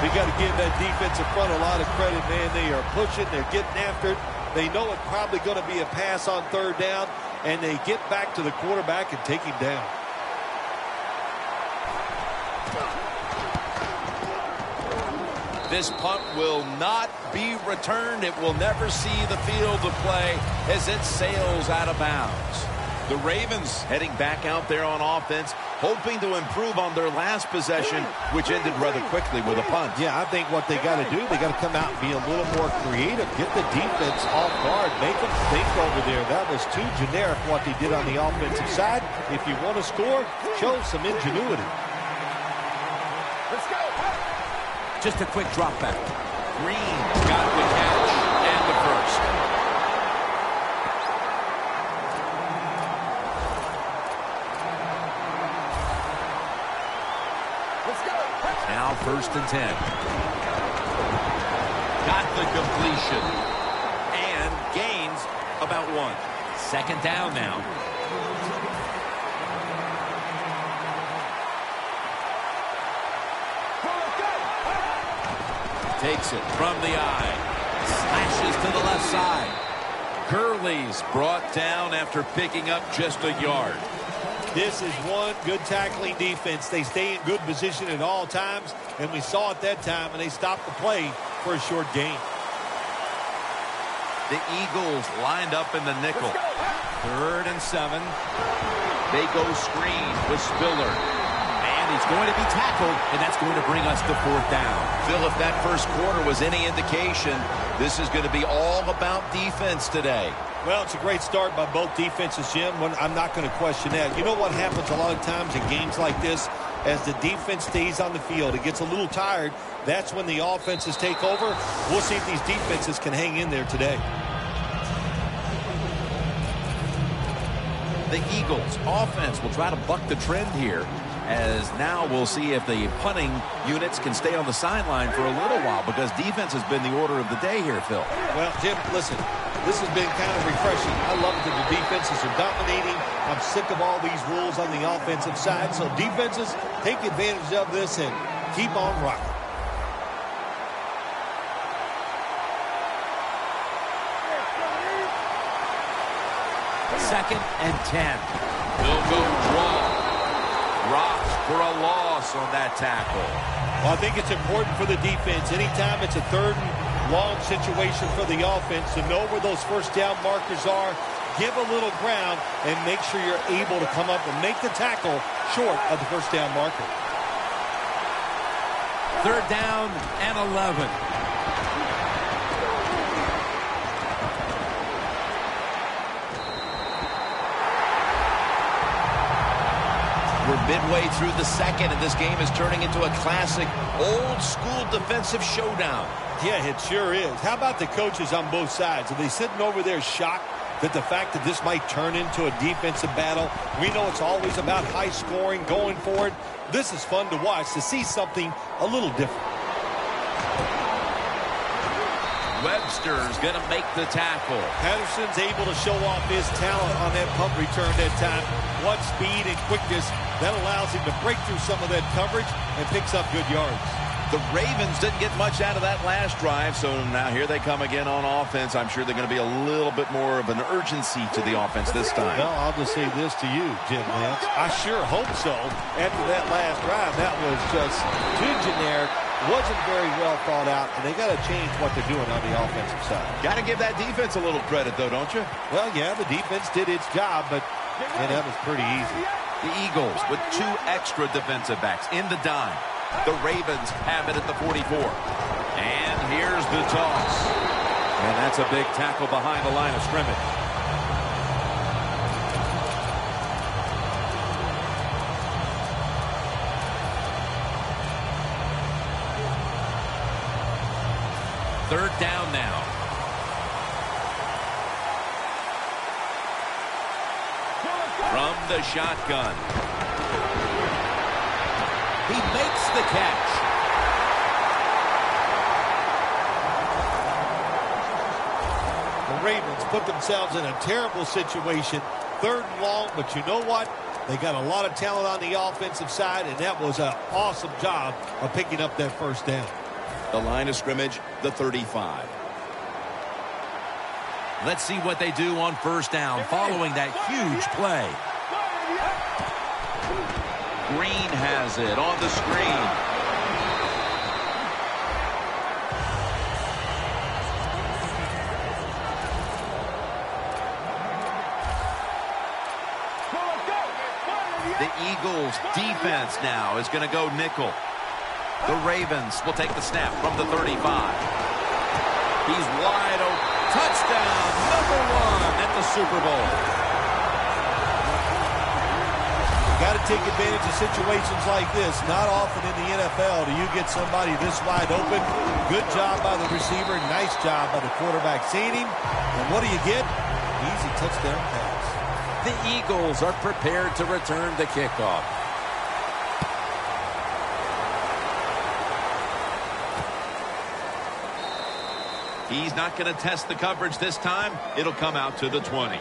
We got to give that defensive front a lot of credit, man. They are pushing, they're getting after it. They know it's probably going to be a pass on third down, and they get back to the quarterback and take him down. This punt will not be returned. It will never see the field of play as it sails out of bounds. The Ravens heading back out there on offense, hoping to improve on their last possession, which ended rather quickly with a punt. Yeah, I think what they got to do, they got to come out and be a little more creative. Get the defense off guard. Make them think over there. That was too generic what they did on the offensive side. If you want to score, show some ingenuity. Let's go. Just a quick drop back. Green got the and ten. Got the completion. And gains about one. Second down now. Takes it from the eye. Slashes to the left side. Gurley's brought down after picking up just a yard. This is one good tackling defense. They stay in good position at all times, and we saw it that time, and they stopped the play for a short gain. The Eagles lined up in the nickel. Third and seven. They go screen with Spiller. And he's going to be tackled, and that's going to bring us to fourth down. Phil, if that first quarter was any indication, this is going to be all about defense today. Well, it's a great start by both defenses, Jim. I'm not going to question that. You know what happens a lot of times in games like this? as the defense stays on the field. It gets a little tired. That's when the offenses take over. We'll see if these defenses can hang in there today. The Eagles offense will try to buck the trend here as now we'll see if the punting units can stay on the sideline for a little while because defense has been the order of the day here, Phil. Well, Jim, listen, this has been kind of refreshing. I love that the defenses are dominating. I'm sick of all these rules on the offensive side. So defenses, take advantage of this and keep on rocking. Second and 10. Will go draw. Rocks for a loss on that tackle. Well, I think it's important for the defense. Anytime it's a third and long situation for the offense to know where those first down markers are, give a little ground, and make sure you're able to come up and make the tackle short of the first down marker. Third down and 11. We're midway through the second, and this game is turning into a classic old-school defensive showdown. Yeah, it sure is. How about the coaches on both sides? Are they sitting over there shocked that the fact that this might turn into a defensive battle? We know it's always about high scoring, going forward. This is fun to watch, to see something a little different. Webster's going to make the tackle. Patterson's able to show off his talent on that punt return that time. What speed and quickness that allows him to break through some of that coverage and picks up good yards. The Ravens didn't get much out of that last drive, so now here they come again on offense. I'm sure they're going to be a little bit more of an urgency to the offense this time. Well, I'll just say this to you, Jim Nantz. I sure hope so. After that last drive, that was just too generic, wasn't very well thought out, and they got to change what they're doing on the offensive side. Got to give that defense a little credit, though, don't you? Well, yeah, the defense did its job, but man, that was pretty easy. The Eagles with two extra defensive backs in the dime. The Ravens have it at the 44. And here's the toss. And that's a big tackle behind the line of scrimmage. Shotgun. He makes the catch. The Ravens put themselves in a terrible situation, third and long, but you know what? They got a lot of talent on the offensive side, and that was an awesome job of picking up that first down. The line of scrimmage, the 35. Let's see what they do on first down following that huge play. Green has it on the screen. The Eagles defense now is going to go nickel. The Ravens will take the snap from the 35. He's wide open. Touchdown, number one at the Super Bowl. Got to take advantage of situations like this. Not often in the NFL do you get somebody this wide open. Good job by the receiver. Nice job by the quarterback seeing him. And what do you get? Easy touchdown pass. The Eagles are prepared to return the kickoff. He's not going to test the coverage this time. It'll come out to the 20.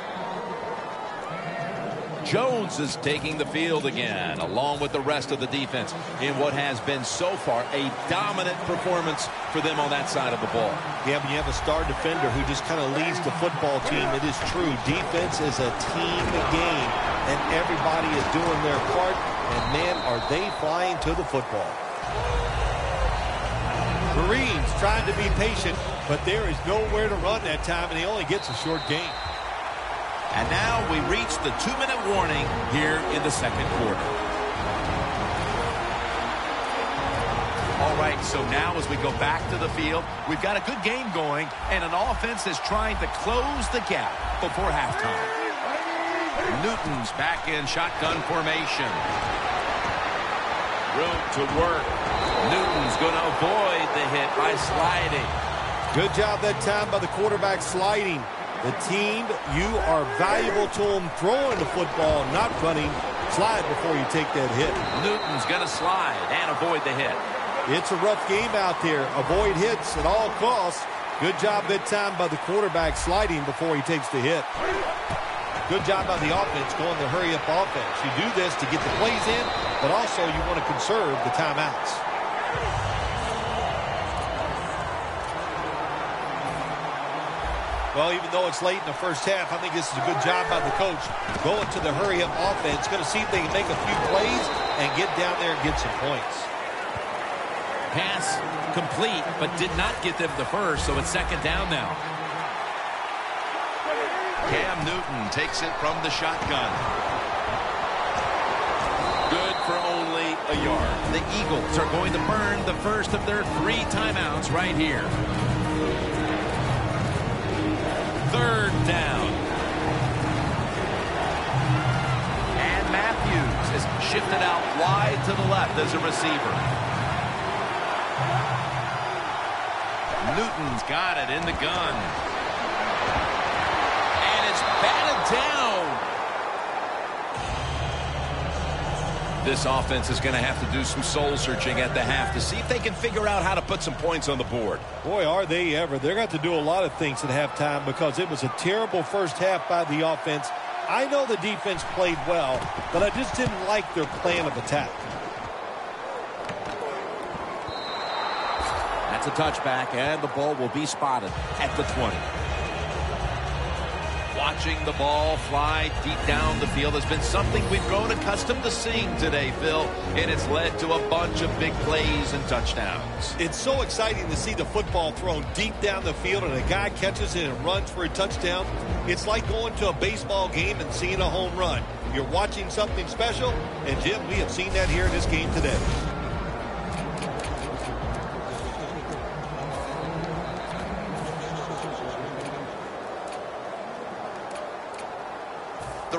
Jones is taking the field again, along with the rest of the defense, in what has been so far a dominant performance for them on that side of the ball. Yeah, but you have a star defender who just kind of leads the football team. It is true. Defense is a team game, and everybody is doing their part, and man, are they flying to the football. Marines trying to be patient, but there is nowhere to run that time, and he only gets a short gain. And now we reach the two-minute warning here in the second quarter. All right, so now as we go back to the field, we've got a good game going, and an offense is trying to close the gap before halftime. Newton's back in shotgun formation. Room to work. Newton's going to avoid the hit by sliding. Good job that time by the quarterback sliding. The team, you are valuable to them throwing the football, not running. Slide before you take that hit. Newton's going to slide and avoid the hit. It's a rough game out there. Avoid hits at all costs. Good job that time by the quarterback sliding before he takes the hit. Good job by the offense going the hurry-up offense. You do this to get the plays in, but also you want to conserve the timeouts. Well, even though it's late in the first half, I think this is a good job by the coach going to the hurry-up offense. Going to see if they can make a few plays and get down there and get some points. Pass complete, but did not get them the first, so it's second down now. Cam Newton takes it from the shotgun. Good for only a yard. The Eagles are going to burn the first of their three timeouts right here. Third down. And Matthews is shifted out wide to the left as a receiver. Newton's got it in the gun. And it's batted down. This offense is going to have to do some soul searching at the half to see if they can figure out how to put some points on the board. Boy, are they ever. They're going to have to do a lot of things at halftime because it was a terrible first half by the offense. I know the defense played well, but I just didn't like their plan of attack. That's a touchback, and the ball will be spotted at the 20. Watching the ball fly deep down the field has been something we've grown accustomed to seeing today, Phil, and it's led to a bunch of big plays and touchdowns. It's so exciting to see the football thrown deep down the field and a guy catches it and runs for a touchdown. It's like going to a baseball game and seeing a home run. You're watching something special, and Jim, we have seen that here in this game today.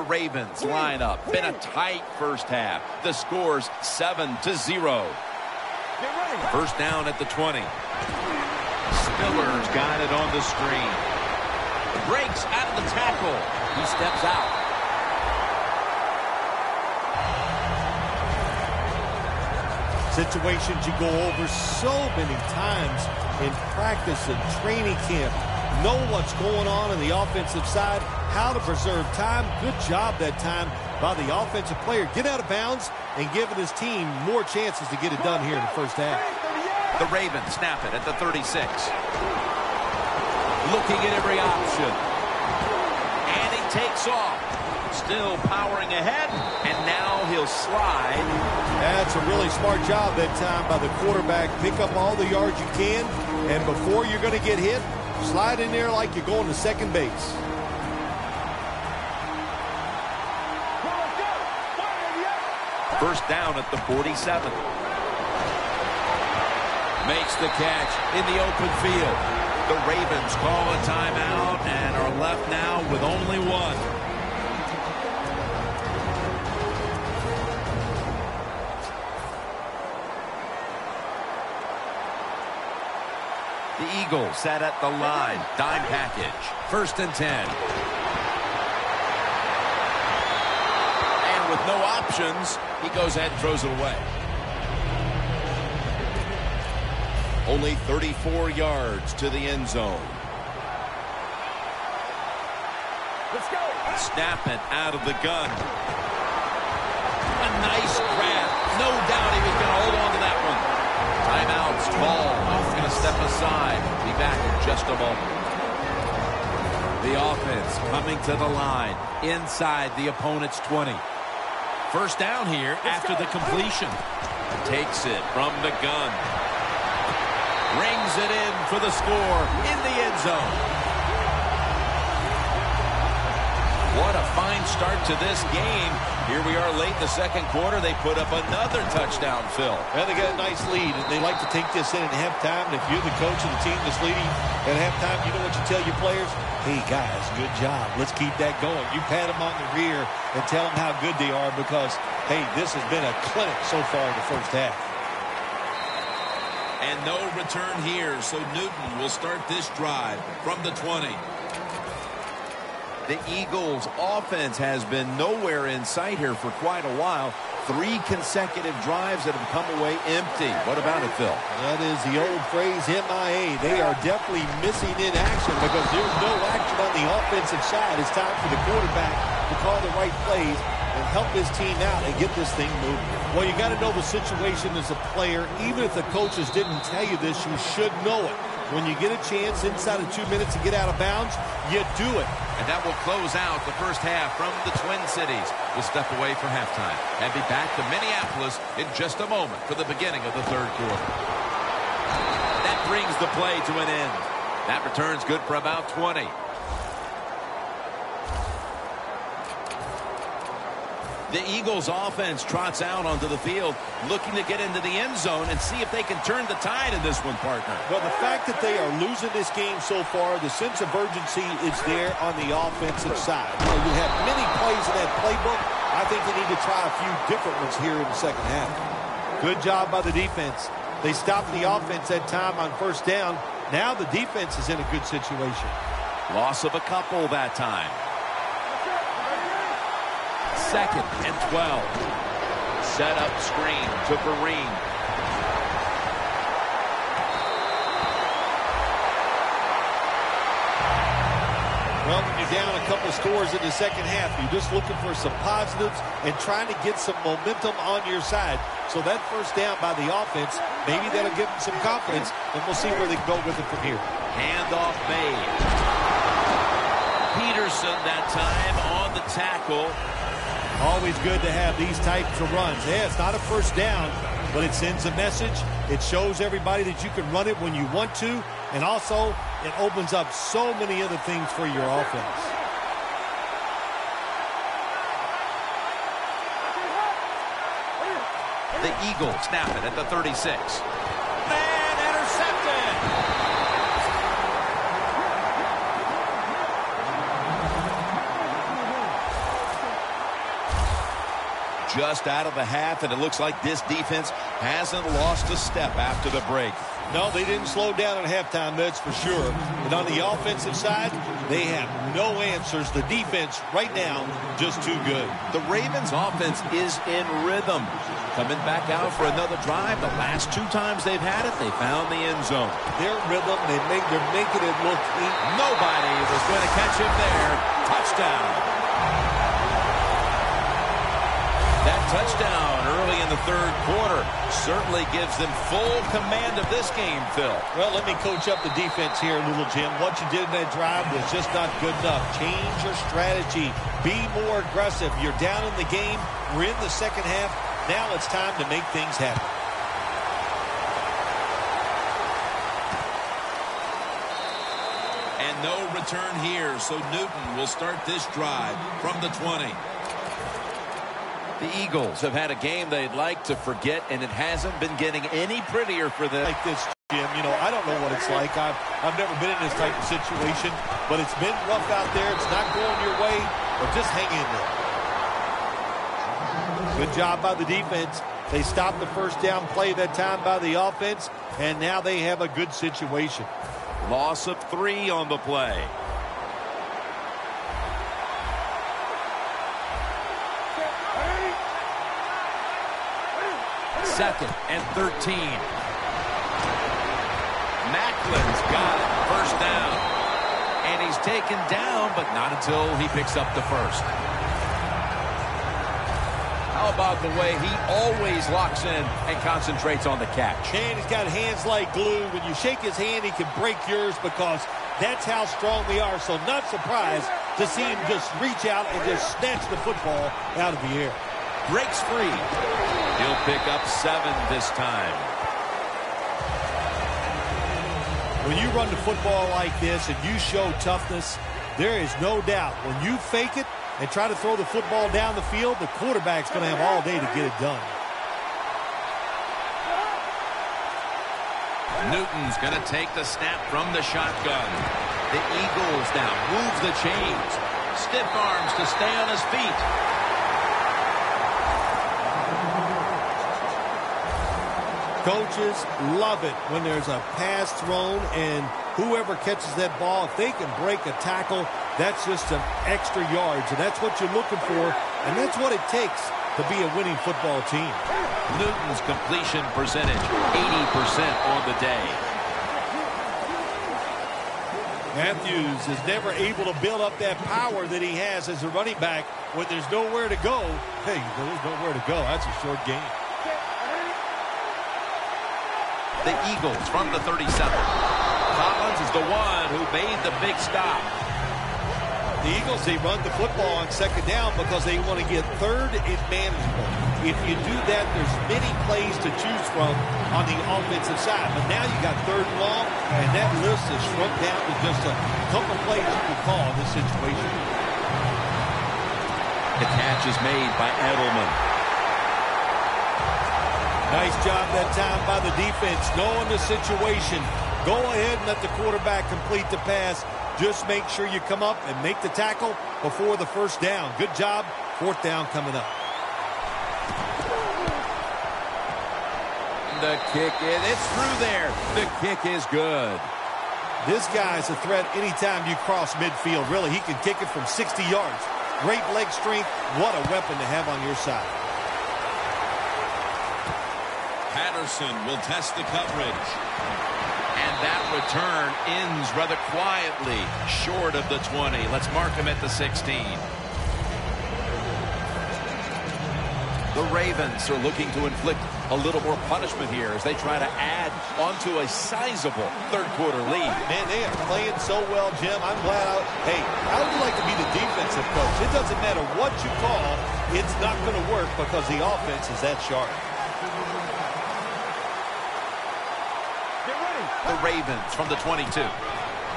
Ravens lineup. Been a tight first half. The score's 7 to 0. First down at the 20. Spiller's got it on the screen. Breaks out of the tackle. He steps out. Situations you go over so many times in practice and training camp. Know what's going on in the offensive side, how to preserve time. Good job that time by the offensive player. Get out of bounds and giving his team more chances to get it done here in the first half. The Ravens snap it at the 36. Looking at every option. And he takes off. Still powering ahead. And now he'll slide. That's a really smart job that time by the quarterback. Pick up all the yards you can. And before you're going to get hit, slide in there like you're going to second base. First down at the 47. Makes the catch in the open field. The Ravens call a timeout and are left now with only one. The Eagles set at the line. Dime package. First and 10. And with no options, he goes ahead and throws it away. Only 34 yards to the end zone. Let's go. Snap it out of the gun. A nice grab. No doubt he was going to hold on to that one. Timeouts call. To step aside. Be back in just a moment. The offense coming to the line inside the opponent's 20. First down here after the completion. Takes it from the gun. Rings it in for the score in the end zone. Fine start to this game. Here we are late in the second quarter. They put up another touchdown, Phil. Well, they got a nice lead, and they like to take this in at halftime. And if you're the coach of the team that's leading at halftime, you know what you tell your players? Hey, guys, good job. Let's keep that going. You pat them on the rear and tell them how good they are because, hey, this has been a clinic so far in the first half. And no return here, so Newton will start this drive from the 20. The Eagles offense has been nowhere in sight here for quite a while. Three consecutive drives that have come away empty. What about it, Phil? That is the old phrase MIA. They are definitely missing in action because there's no action on the offensive side. It's time for the quarterback to call the right plays and help his team out and get this thing moving. Well, you got to know the situation as a player. Even if the coaches didn't tell you this, you should know it. When you get a chance inside of two minutes to get out of bounds, you do it. And that will close out the first half from the Twin Cities. We'll step away for halftime and be back to Minneapolis in just a moment for the beginning of the third quarter. That brings the play to an end. That returns good for about 20. The Eagles offense trots out onto the field looking to get into the end zone and see if they can turn the tide in this one, partner. Well, the fact that they are losing this game so far, the sense of urgency is there on the offensive side. You, have many plays in that playbook. I think they need to try a few different ones here in the second half. Good job by the defense. They stopped the offense that time on first down. Now the defense is in a good situation. Loss of a couple that time. Second and 12. Set up screen to Vereen. Well, when you're down a couple scores in the second half, you're just looking for some positives and trying to get some momentum on your side. So that first down by the offense, maybe that'll give them some confidence, and we'll see where they go with it from here. Handoff made. Peterson that time on the tackle. Always good to have these types of runs. Yeah, it's not a first down, but it sends a message. It shows everybody that you can run it when you want to, and also it opens up so many other things for your offense. The Eagles snap it at the 36. And intercepted. Just out of the half, and it looks like this defense hasn't lost a step after the break. No, they didn't slow down at halftime, that's for sure. But on the offensive side, they have no answers. The defense right now, just too good. The Ravens offense is in rhythm. Coming back out for another drive. The last two times they've had it, they found the end zone. Their rhythm, they make, they're making it look neat. Nobody was going to catch him there. Touchdown. That touchdown early in the third quarter certainly gives them full command of this game, Phil. Well, let me coach up the defense here, little Jim. What you did in that drive was just not good enough. Change your strategy. Be more aggressive. You're down in the game. We're in the second half. Now it's time to make things happen. And no return here, so Newton will start this drive from the 20. The Eagles have had a game they'd like to forget, and it hasn't been getting any prettier for them. Like this, Jim, you know, I don't know what it's like. I've, I've never been in this type of situation, but it's been rough out there. It's not going your way, but just hang in there. Good job by the defense. They stopped the first down play that time by the offense, and now they have a good situation. Loss of three on the play. Second and 13. Maclin's got it. First down. And he's taken down, but not until he picks up the first. How about the way he always locks in and concentrates on the catch? And he's got hands like glue. When you shake his hand, he can break yours because that's how strong we are. So not surprised to see him just reach out and just snatch the football out of the air. Breaks free. He'll pick up seven this time. When you run the football like this and you show toughness, there is no doubt when you fake it, and try to throw the football down the field, the quarterback's going to have all day to get it done. Newton's going to take the snap from the shotgun. The Eagles now move the chains. Stiff arms to stay on his feet. Coaches love it when there's a pass thrown and whoever catches that ball, if they can break a tackle, that's just some extra yards. And that's what you're looking for, and that's what it takes to be a winning football team. Newton's completion percentage, 80% on the day. Matthews is never able to build up that power that he has as a running back when there's nowhere to go. Hey, there's nowhere to go. That's a short game. The Eagles from the 37. Collins is the one who made the big stop. The Eagles, they run the football on second down because they want to get third and manageable. If you do that, there's many plays to choose from on the offensive side. But now you got third and long, and that list is shrunk down to just a couple plays you can call in this situation. The catch is made by Edelman. Nice job that time by the defense, knowing the situation. Go ahead and let the quarterback complete the pass. Just make sure you come up and make the tackle before the first down. Good job. Fourth down coming up. The kick, it's through there. The kick is good. This guy's a threat anytime you cross midfield. Really, he can kick it from 60 yards. Great leg strength. What a weapon to have on your side. Patterson will test the coverage. And that return ends rather quietly, short of the 20. Let's mark him at the 16. The Ravens are looking to inflict a little more punishment here as they try to add onto a sizable third quarter lead. Man, they are playing so well, Jim. I'm glad. I, hey, I would you like to be the defensive coach. It doesn't matter what you call, it's not going to work because the offense is that sharp. The Ravens from the 22.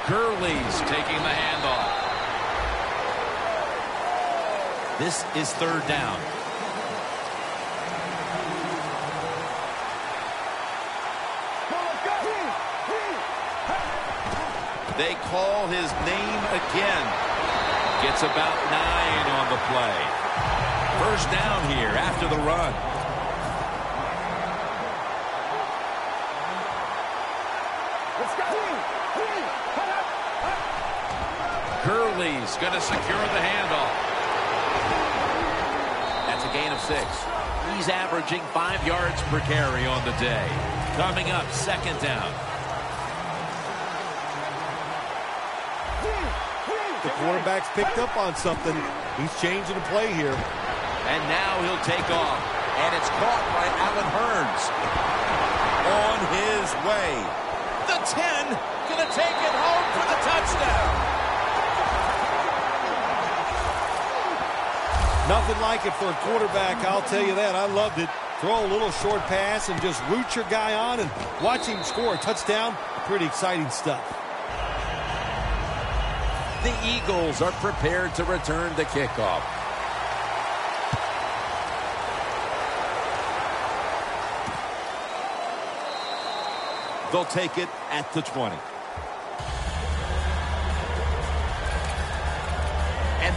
Gurley's taking the handoff. This is third down. They call his name again. Gets about nine on the play. First down here after the run. Gurley's going to secure the handoff. That's a gain of six. He's averaging five yards per carry on the day. Coming up, second down. The quarterback's picked up on something. He's changing the play here. And now he'll take off. And it's caught by Allen Hurns. On his way. The 10 going to take it home for the touchdown. Nothing like it for a quarterback, I'll tell you that. I loved it. Throw a little short pass and just root your guy on and watch him score a touchdown. Pretty exciting stuff. The Eagles are prepared to return the kickoff. They'll take it at the 20.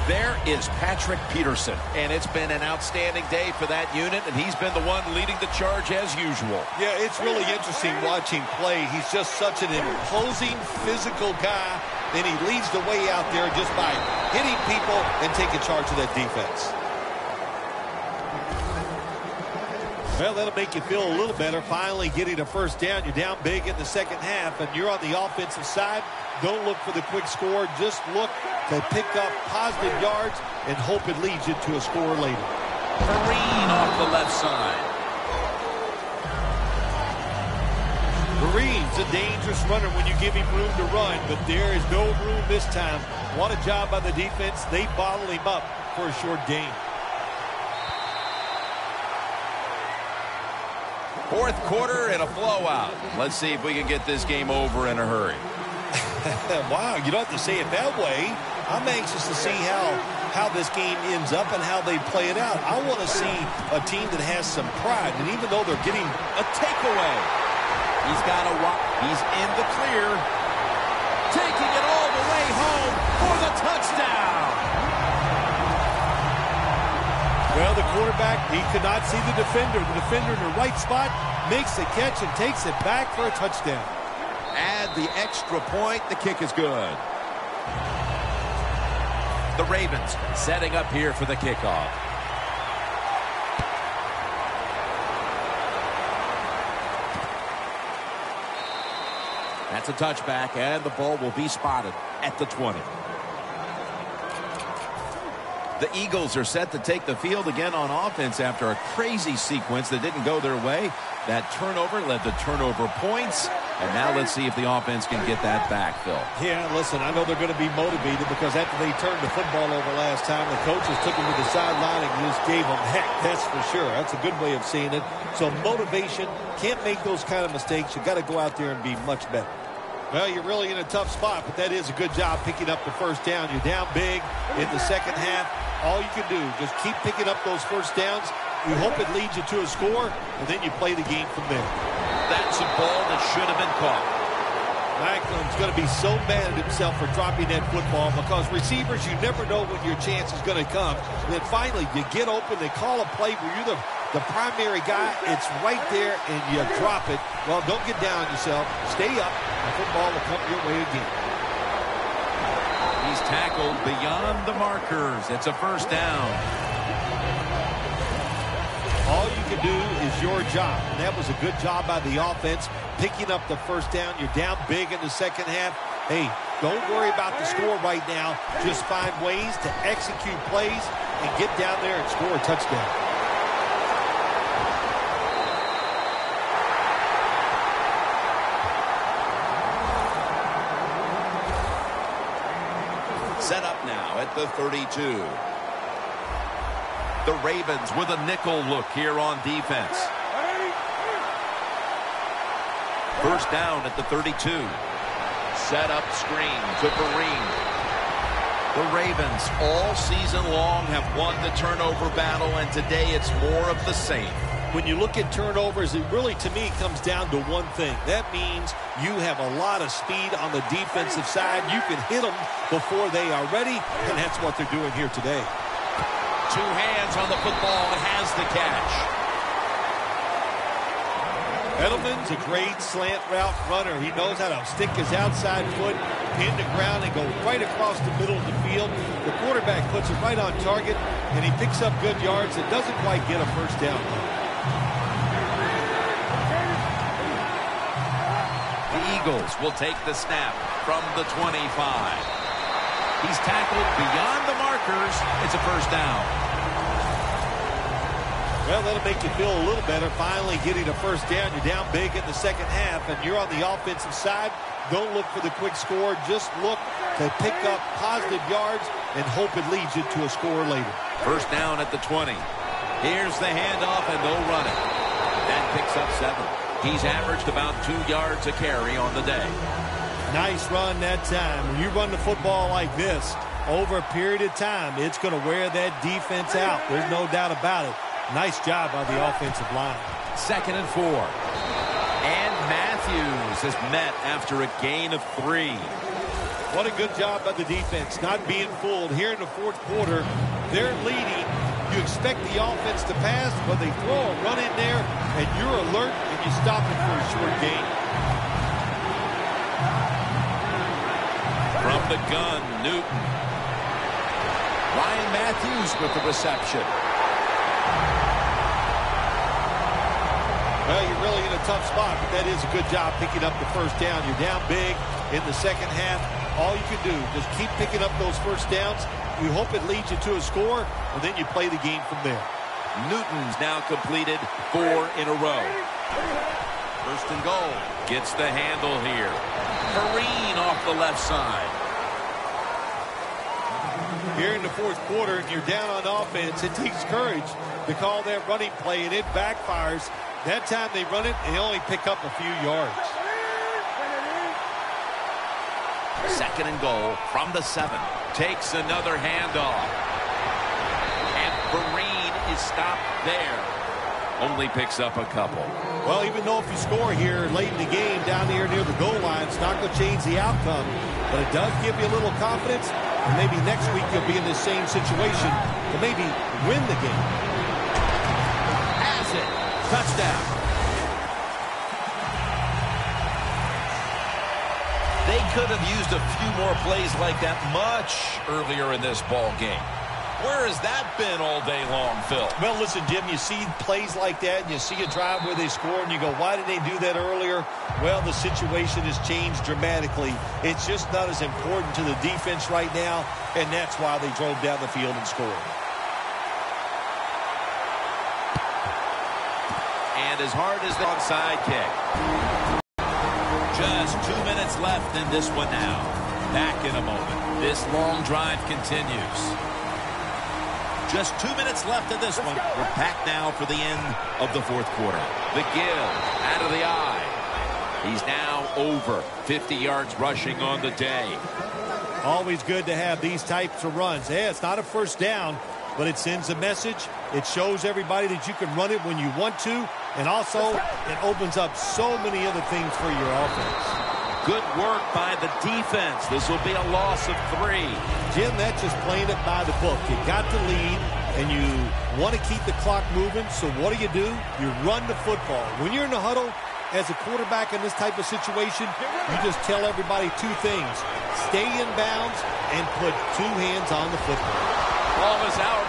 There is Patrick Peterson. And it's been an outstanding day for that unit, and he's been the one leading the charge as usual. Yeah, it's really interesting watching play. He's just such an imposing physical guy, and he leads the way out there just by hitting people and taking charge of that defense. Well, that'll make you feel a little better. Finally getting a first down. You're down big in the second half, and you're on the offensive side. Don't look for the quick score. Just look to pick up positive yards and hope it leads you to a score later. Perine off the left side. Perine's a dangerous runner when you give him room to run, but there is no room this time. What a job by the defense. They bottle him up for a short gain. Fourth quarter and a blowout. Let's see if we can get this game over in a hurry. wow, you don't have to say it that way. I'm anxious to see how how this game ends up and how they play it out. I want to see a team that has some pride. And even though they're getting a takeaway, he's got a he's in the clear, taking it all the way home for the touchdown. Well, the quarterback, he could not see the defender. The defender in the right spot makes the catch and takes it back for a touchdown. Add the extra point. The kick is good. The Ravens setting up here for the kickoff. That's a touchback, and the ball will be spotted at the 20. The Eagles are set to take the field again on offense after a crazy sequence that didn't go their way. That turnover led to turnover points. And now let's see if the offense can get that back, Phil. Yeah, listen, I know they're going to be motivated because after they turned the football over last time, the coaches took them to the sideline and just gave them heck. That's for sure. That's a good way of seeing it. So motivation, can't make those kind of mistakes. you got to go out there and be much better. Well, you're really in a tough spot, but that is a good job picking up the first down. You're down big in the second half. All you can do, just keep picking up those first downs. You hope it leads you to a score, and then you play the game from there. That's a ball that should have been caught. Maclin's going to be so mad at himself for dropping that football because receivers, you never know when your chance is going to come. And then finally, you get open, they call a play where you're the, the primary guy. It's right there, and you drop it. Well, don't get down yourself. Stay up. The football will come your way again. He's tackled beyond the markers. It's a first down. Do is your job. And that was a good job by the offense, picking up the first down. You're down big in the second half. Hey, don't worry about the score right now. Just find ways to execute plays and get down there and score a touchdown. Set up now at the 32. The Ravens with a nickel look here on defense. First down at the 32. Set up screen to Vereen. The Ravens all season long have won the turnover battle, and today it's more of the same. When you look at turnovers, it really, to me, comes down to one thing. That means you have a lot of speed on the defensive side. You can hit them before they are ready, and that's what they're doing here today. Two hands on the football and has the catch. Edelman's a great slant route runner. He knows how to stick his outside foot in the ground and go right across the middle of the field. The quarterback puts it right on target, and he picks up good yards. It doesn't quite get a first down. The Eagles will take the snap from the 25. He's tackled beyond the markers. It's a first down. Well, that'll make you feel a little better. Finally getting a first down. You're down big in the second half, and you're on the offensive side. Don't look for the quick score. Just look to pick up positive yards and hope it leads you to a score later. First down at the 20. Here's the handoff, and they'll run it. That picks up seven. He's averaged about two yards a carry on the day. Nice run that time. When you run the football like this, over a period of time, it's going to wear that defense out. There's no doubt about it. Nice job by the offensive line. Second and four. And Matthews has met after a gain of three. What a good job by the defense, not being fooled. Here in the fourth quarter, they're leading. You expect the offense to pass, but they throw a run in there, and you're alert, and you stop it for a short gain. From the gun, Newton. Ryan Mathews with the reception. Well, you're really in a tough spot, but that is a good job picking up the first down. You're down big in the second half. All you can do, just keep picking up those first downs. You hope it leads you to a score, and then you play the game from there. Newton's now completed four in a row. First and goal. Gets the handle here. Vereen off the left side. Here in the fourth quarter, and you're down on offense, it takes courage to call that running play, and it backfires. That time they run it, they only pick up a few yards. Second and goal from the seven. Takes another handoff. And Vereen is stopped there? Only picks up a couple. Well, even though if you score here late in the game down here near the goal line, it's not going to change the outcome. But it does give you a little confidence. And maybe next week you'll be in the same situation to maybe win the game. Has it. Touchdown. They could have used a few more plays like that much earlier in this ball game. Where has that been all day long, Phil? Well, listen, Jim, you see plays like that, and you see a drive where they score, and you go, why did they do that earlier? Well, the situation has changed dramatically. It's just not as important to the defense right now, and that's why they drove down the field and scored. And as hard as the onside kick. Just two minutes left in this one now. Back in a moment. This long drive continues. Just two minutes left in this one. We're back now for the end of the fourth quarter. The give out of the eye. He's now over 50 yards rushing on the day. Always good to have these types of runs. Yeah, it's not a first down, but it sends a message. It shows everybody that you can run it when you want to, and also it opens up so many other things for your offense. Good work by the defense. This will be a loss of three. Jim, that's just playing it by the book. You got the lead, and you want to keep the clock moving, so what do you do? You run the football. When you're in the huddle, as a quarterback in this type of situation, you just tell everybody two things. Stay in bounds and put two hands on the football. Ball is out.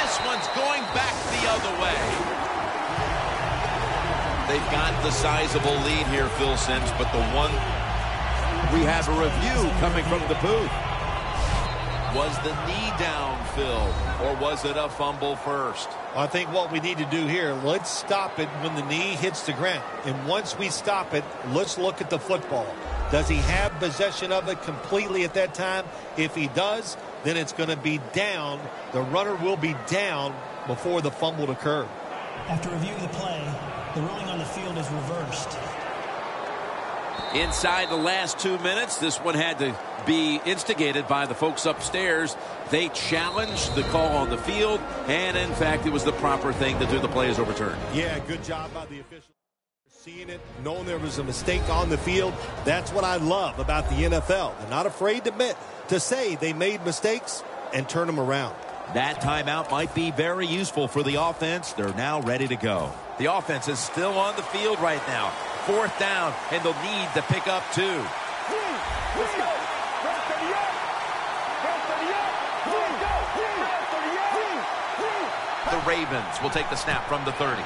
This one's going back the other way. They've got the sizable lead here, Phil Simms, but the one we have a review coming from the booth. Was the knee down, Phil, or was it a fumble first? I think what we need to do here, let's stop it when the knee hits the ground. And once we stop it, let's look at the football. Does he have possession of it completely at that time? If he does, then it's going to be down. The runner will be down before the fumble occurred. After reviewing the play, the ruling on the field is reversed. Inside the last two minutes, this one had to be instigated by the folks upstairs. They challenged the call on the field, and in fact, it was the proper thing to do. The play is overturned. Yeah, good job by the official. Seeing it, knowing there was a mistake on the field. That's what I love about the NFL. They're not afraid to admit, to say they made mistakes and turn them around. That timeout might be very useful for the offense. They're now ready to go. The offense is still on the field right now. Fourth down, and they'll need to pick up two. Let's go. Press to the up. Press to the up. Let's go. Press to the up. The Ravens will take the snap from the 30.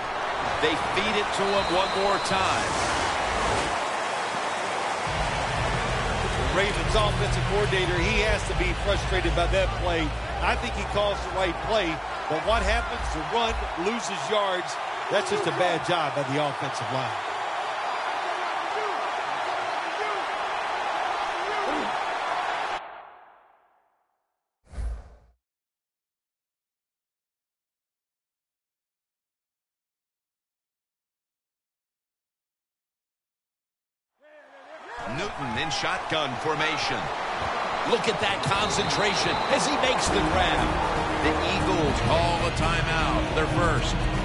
They feed it to him one more time. Ravens offensive coordinator, he has to be frustrated by that play. I think he calls the right play, but what happens? The run loses yards. That's just a bad job by the offensive line. Newton in shotgun formation. Look at that concentration as he makes the grab. The Eagles call a timeout. Their first.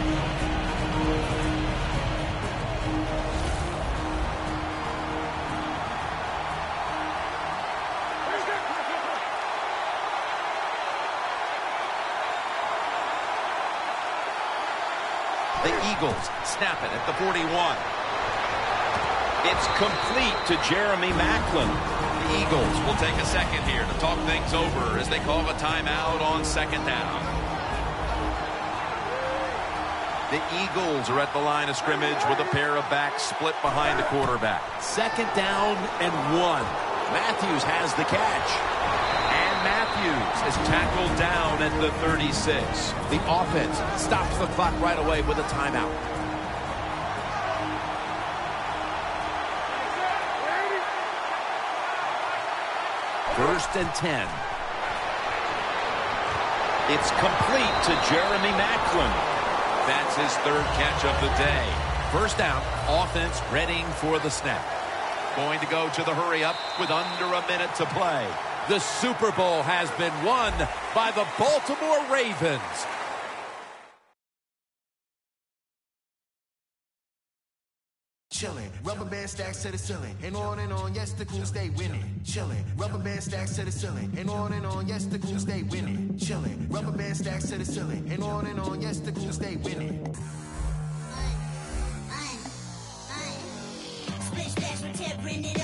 Eagles snap it at the 41. It's complete to Jeremy Maclin. The Eagles will take a second here to talk things over as they call a timeout on second down. The Eagles are at the line of scrimmage with a pair of backs split behind the quarterback. Second down and one. Matthews has the catch. Is tackled down at the 36. The offense stops the clock right away with a timeout. First and 10. It's complete to Jeremy Maclin. That's his third catch of the day. First down, offense readying for the snap. Going to go to the hurry up with under a minute to play. The Super Bowl has been won by the Baltimore Ravens. Chillin', rubber band stacks to the ceiling, and on and on. Yes, the cool stay winning. Chillin', rubber band stacks to the ceiling, and on and on. Yes, the cool stay winning. Chillin', rubber band stacks to the ceiling, and on and on. Yes, the cool stay winning. Split with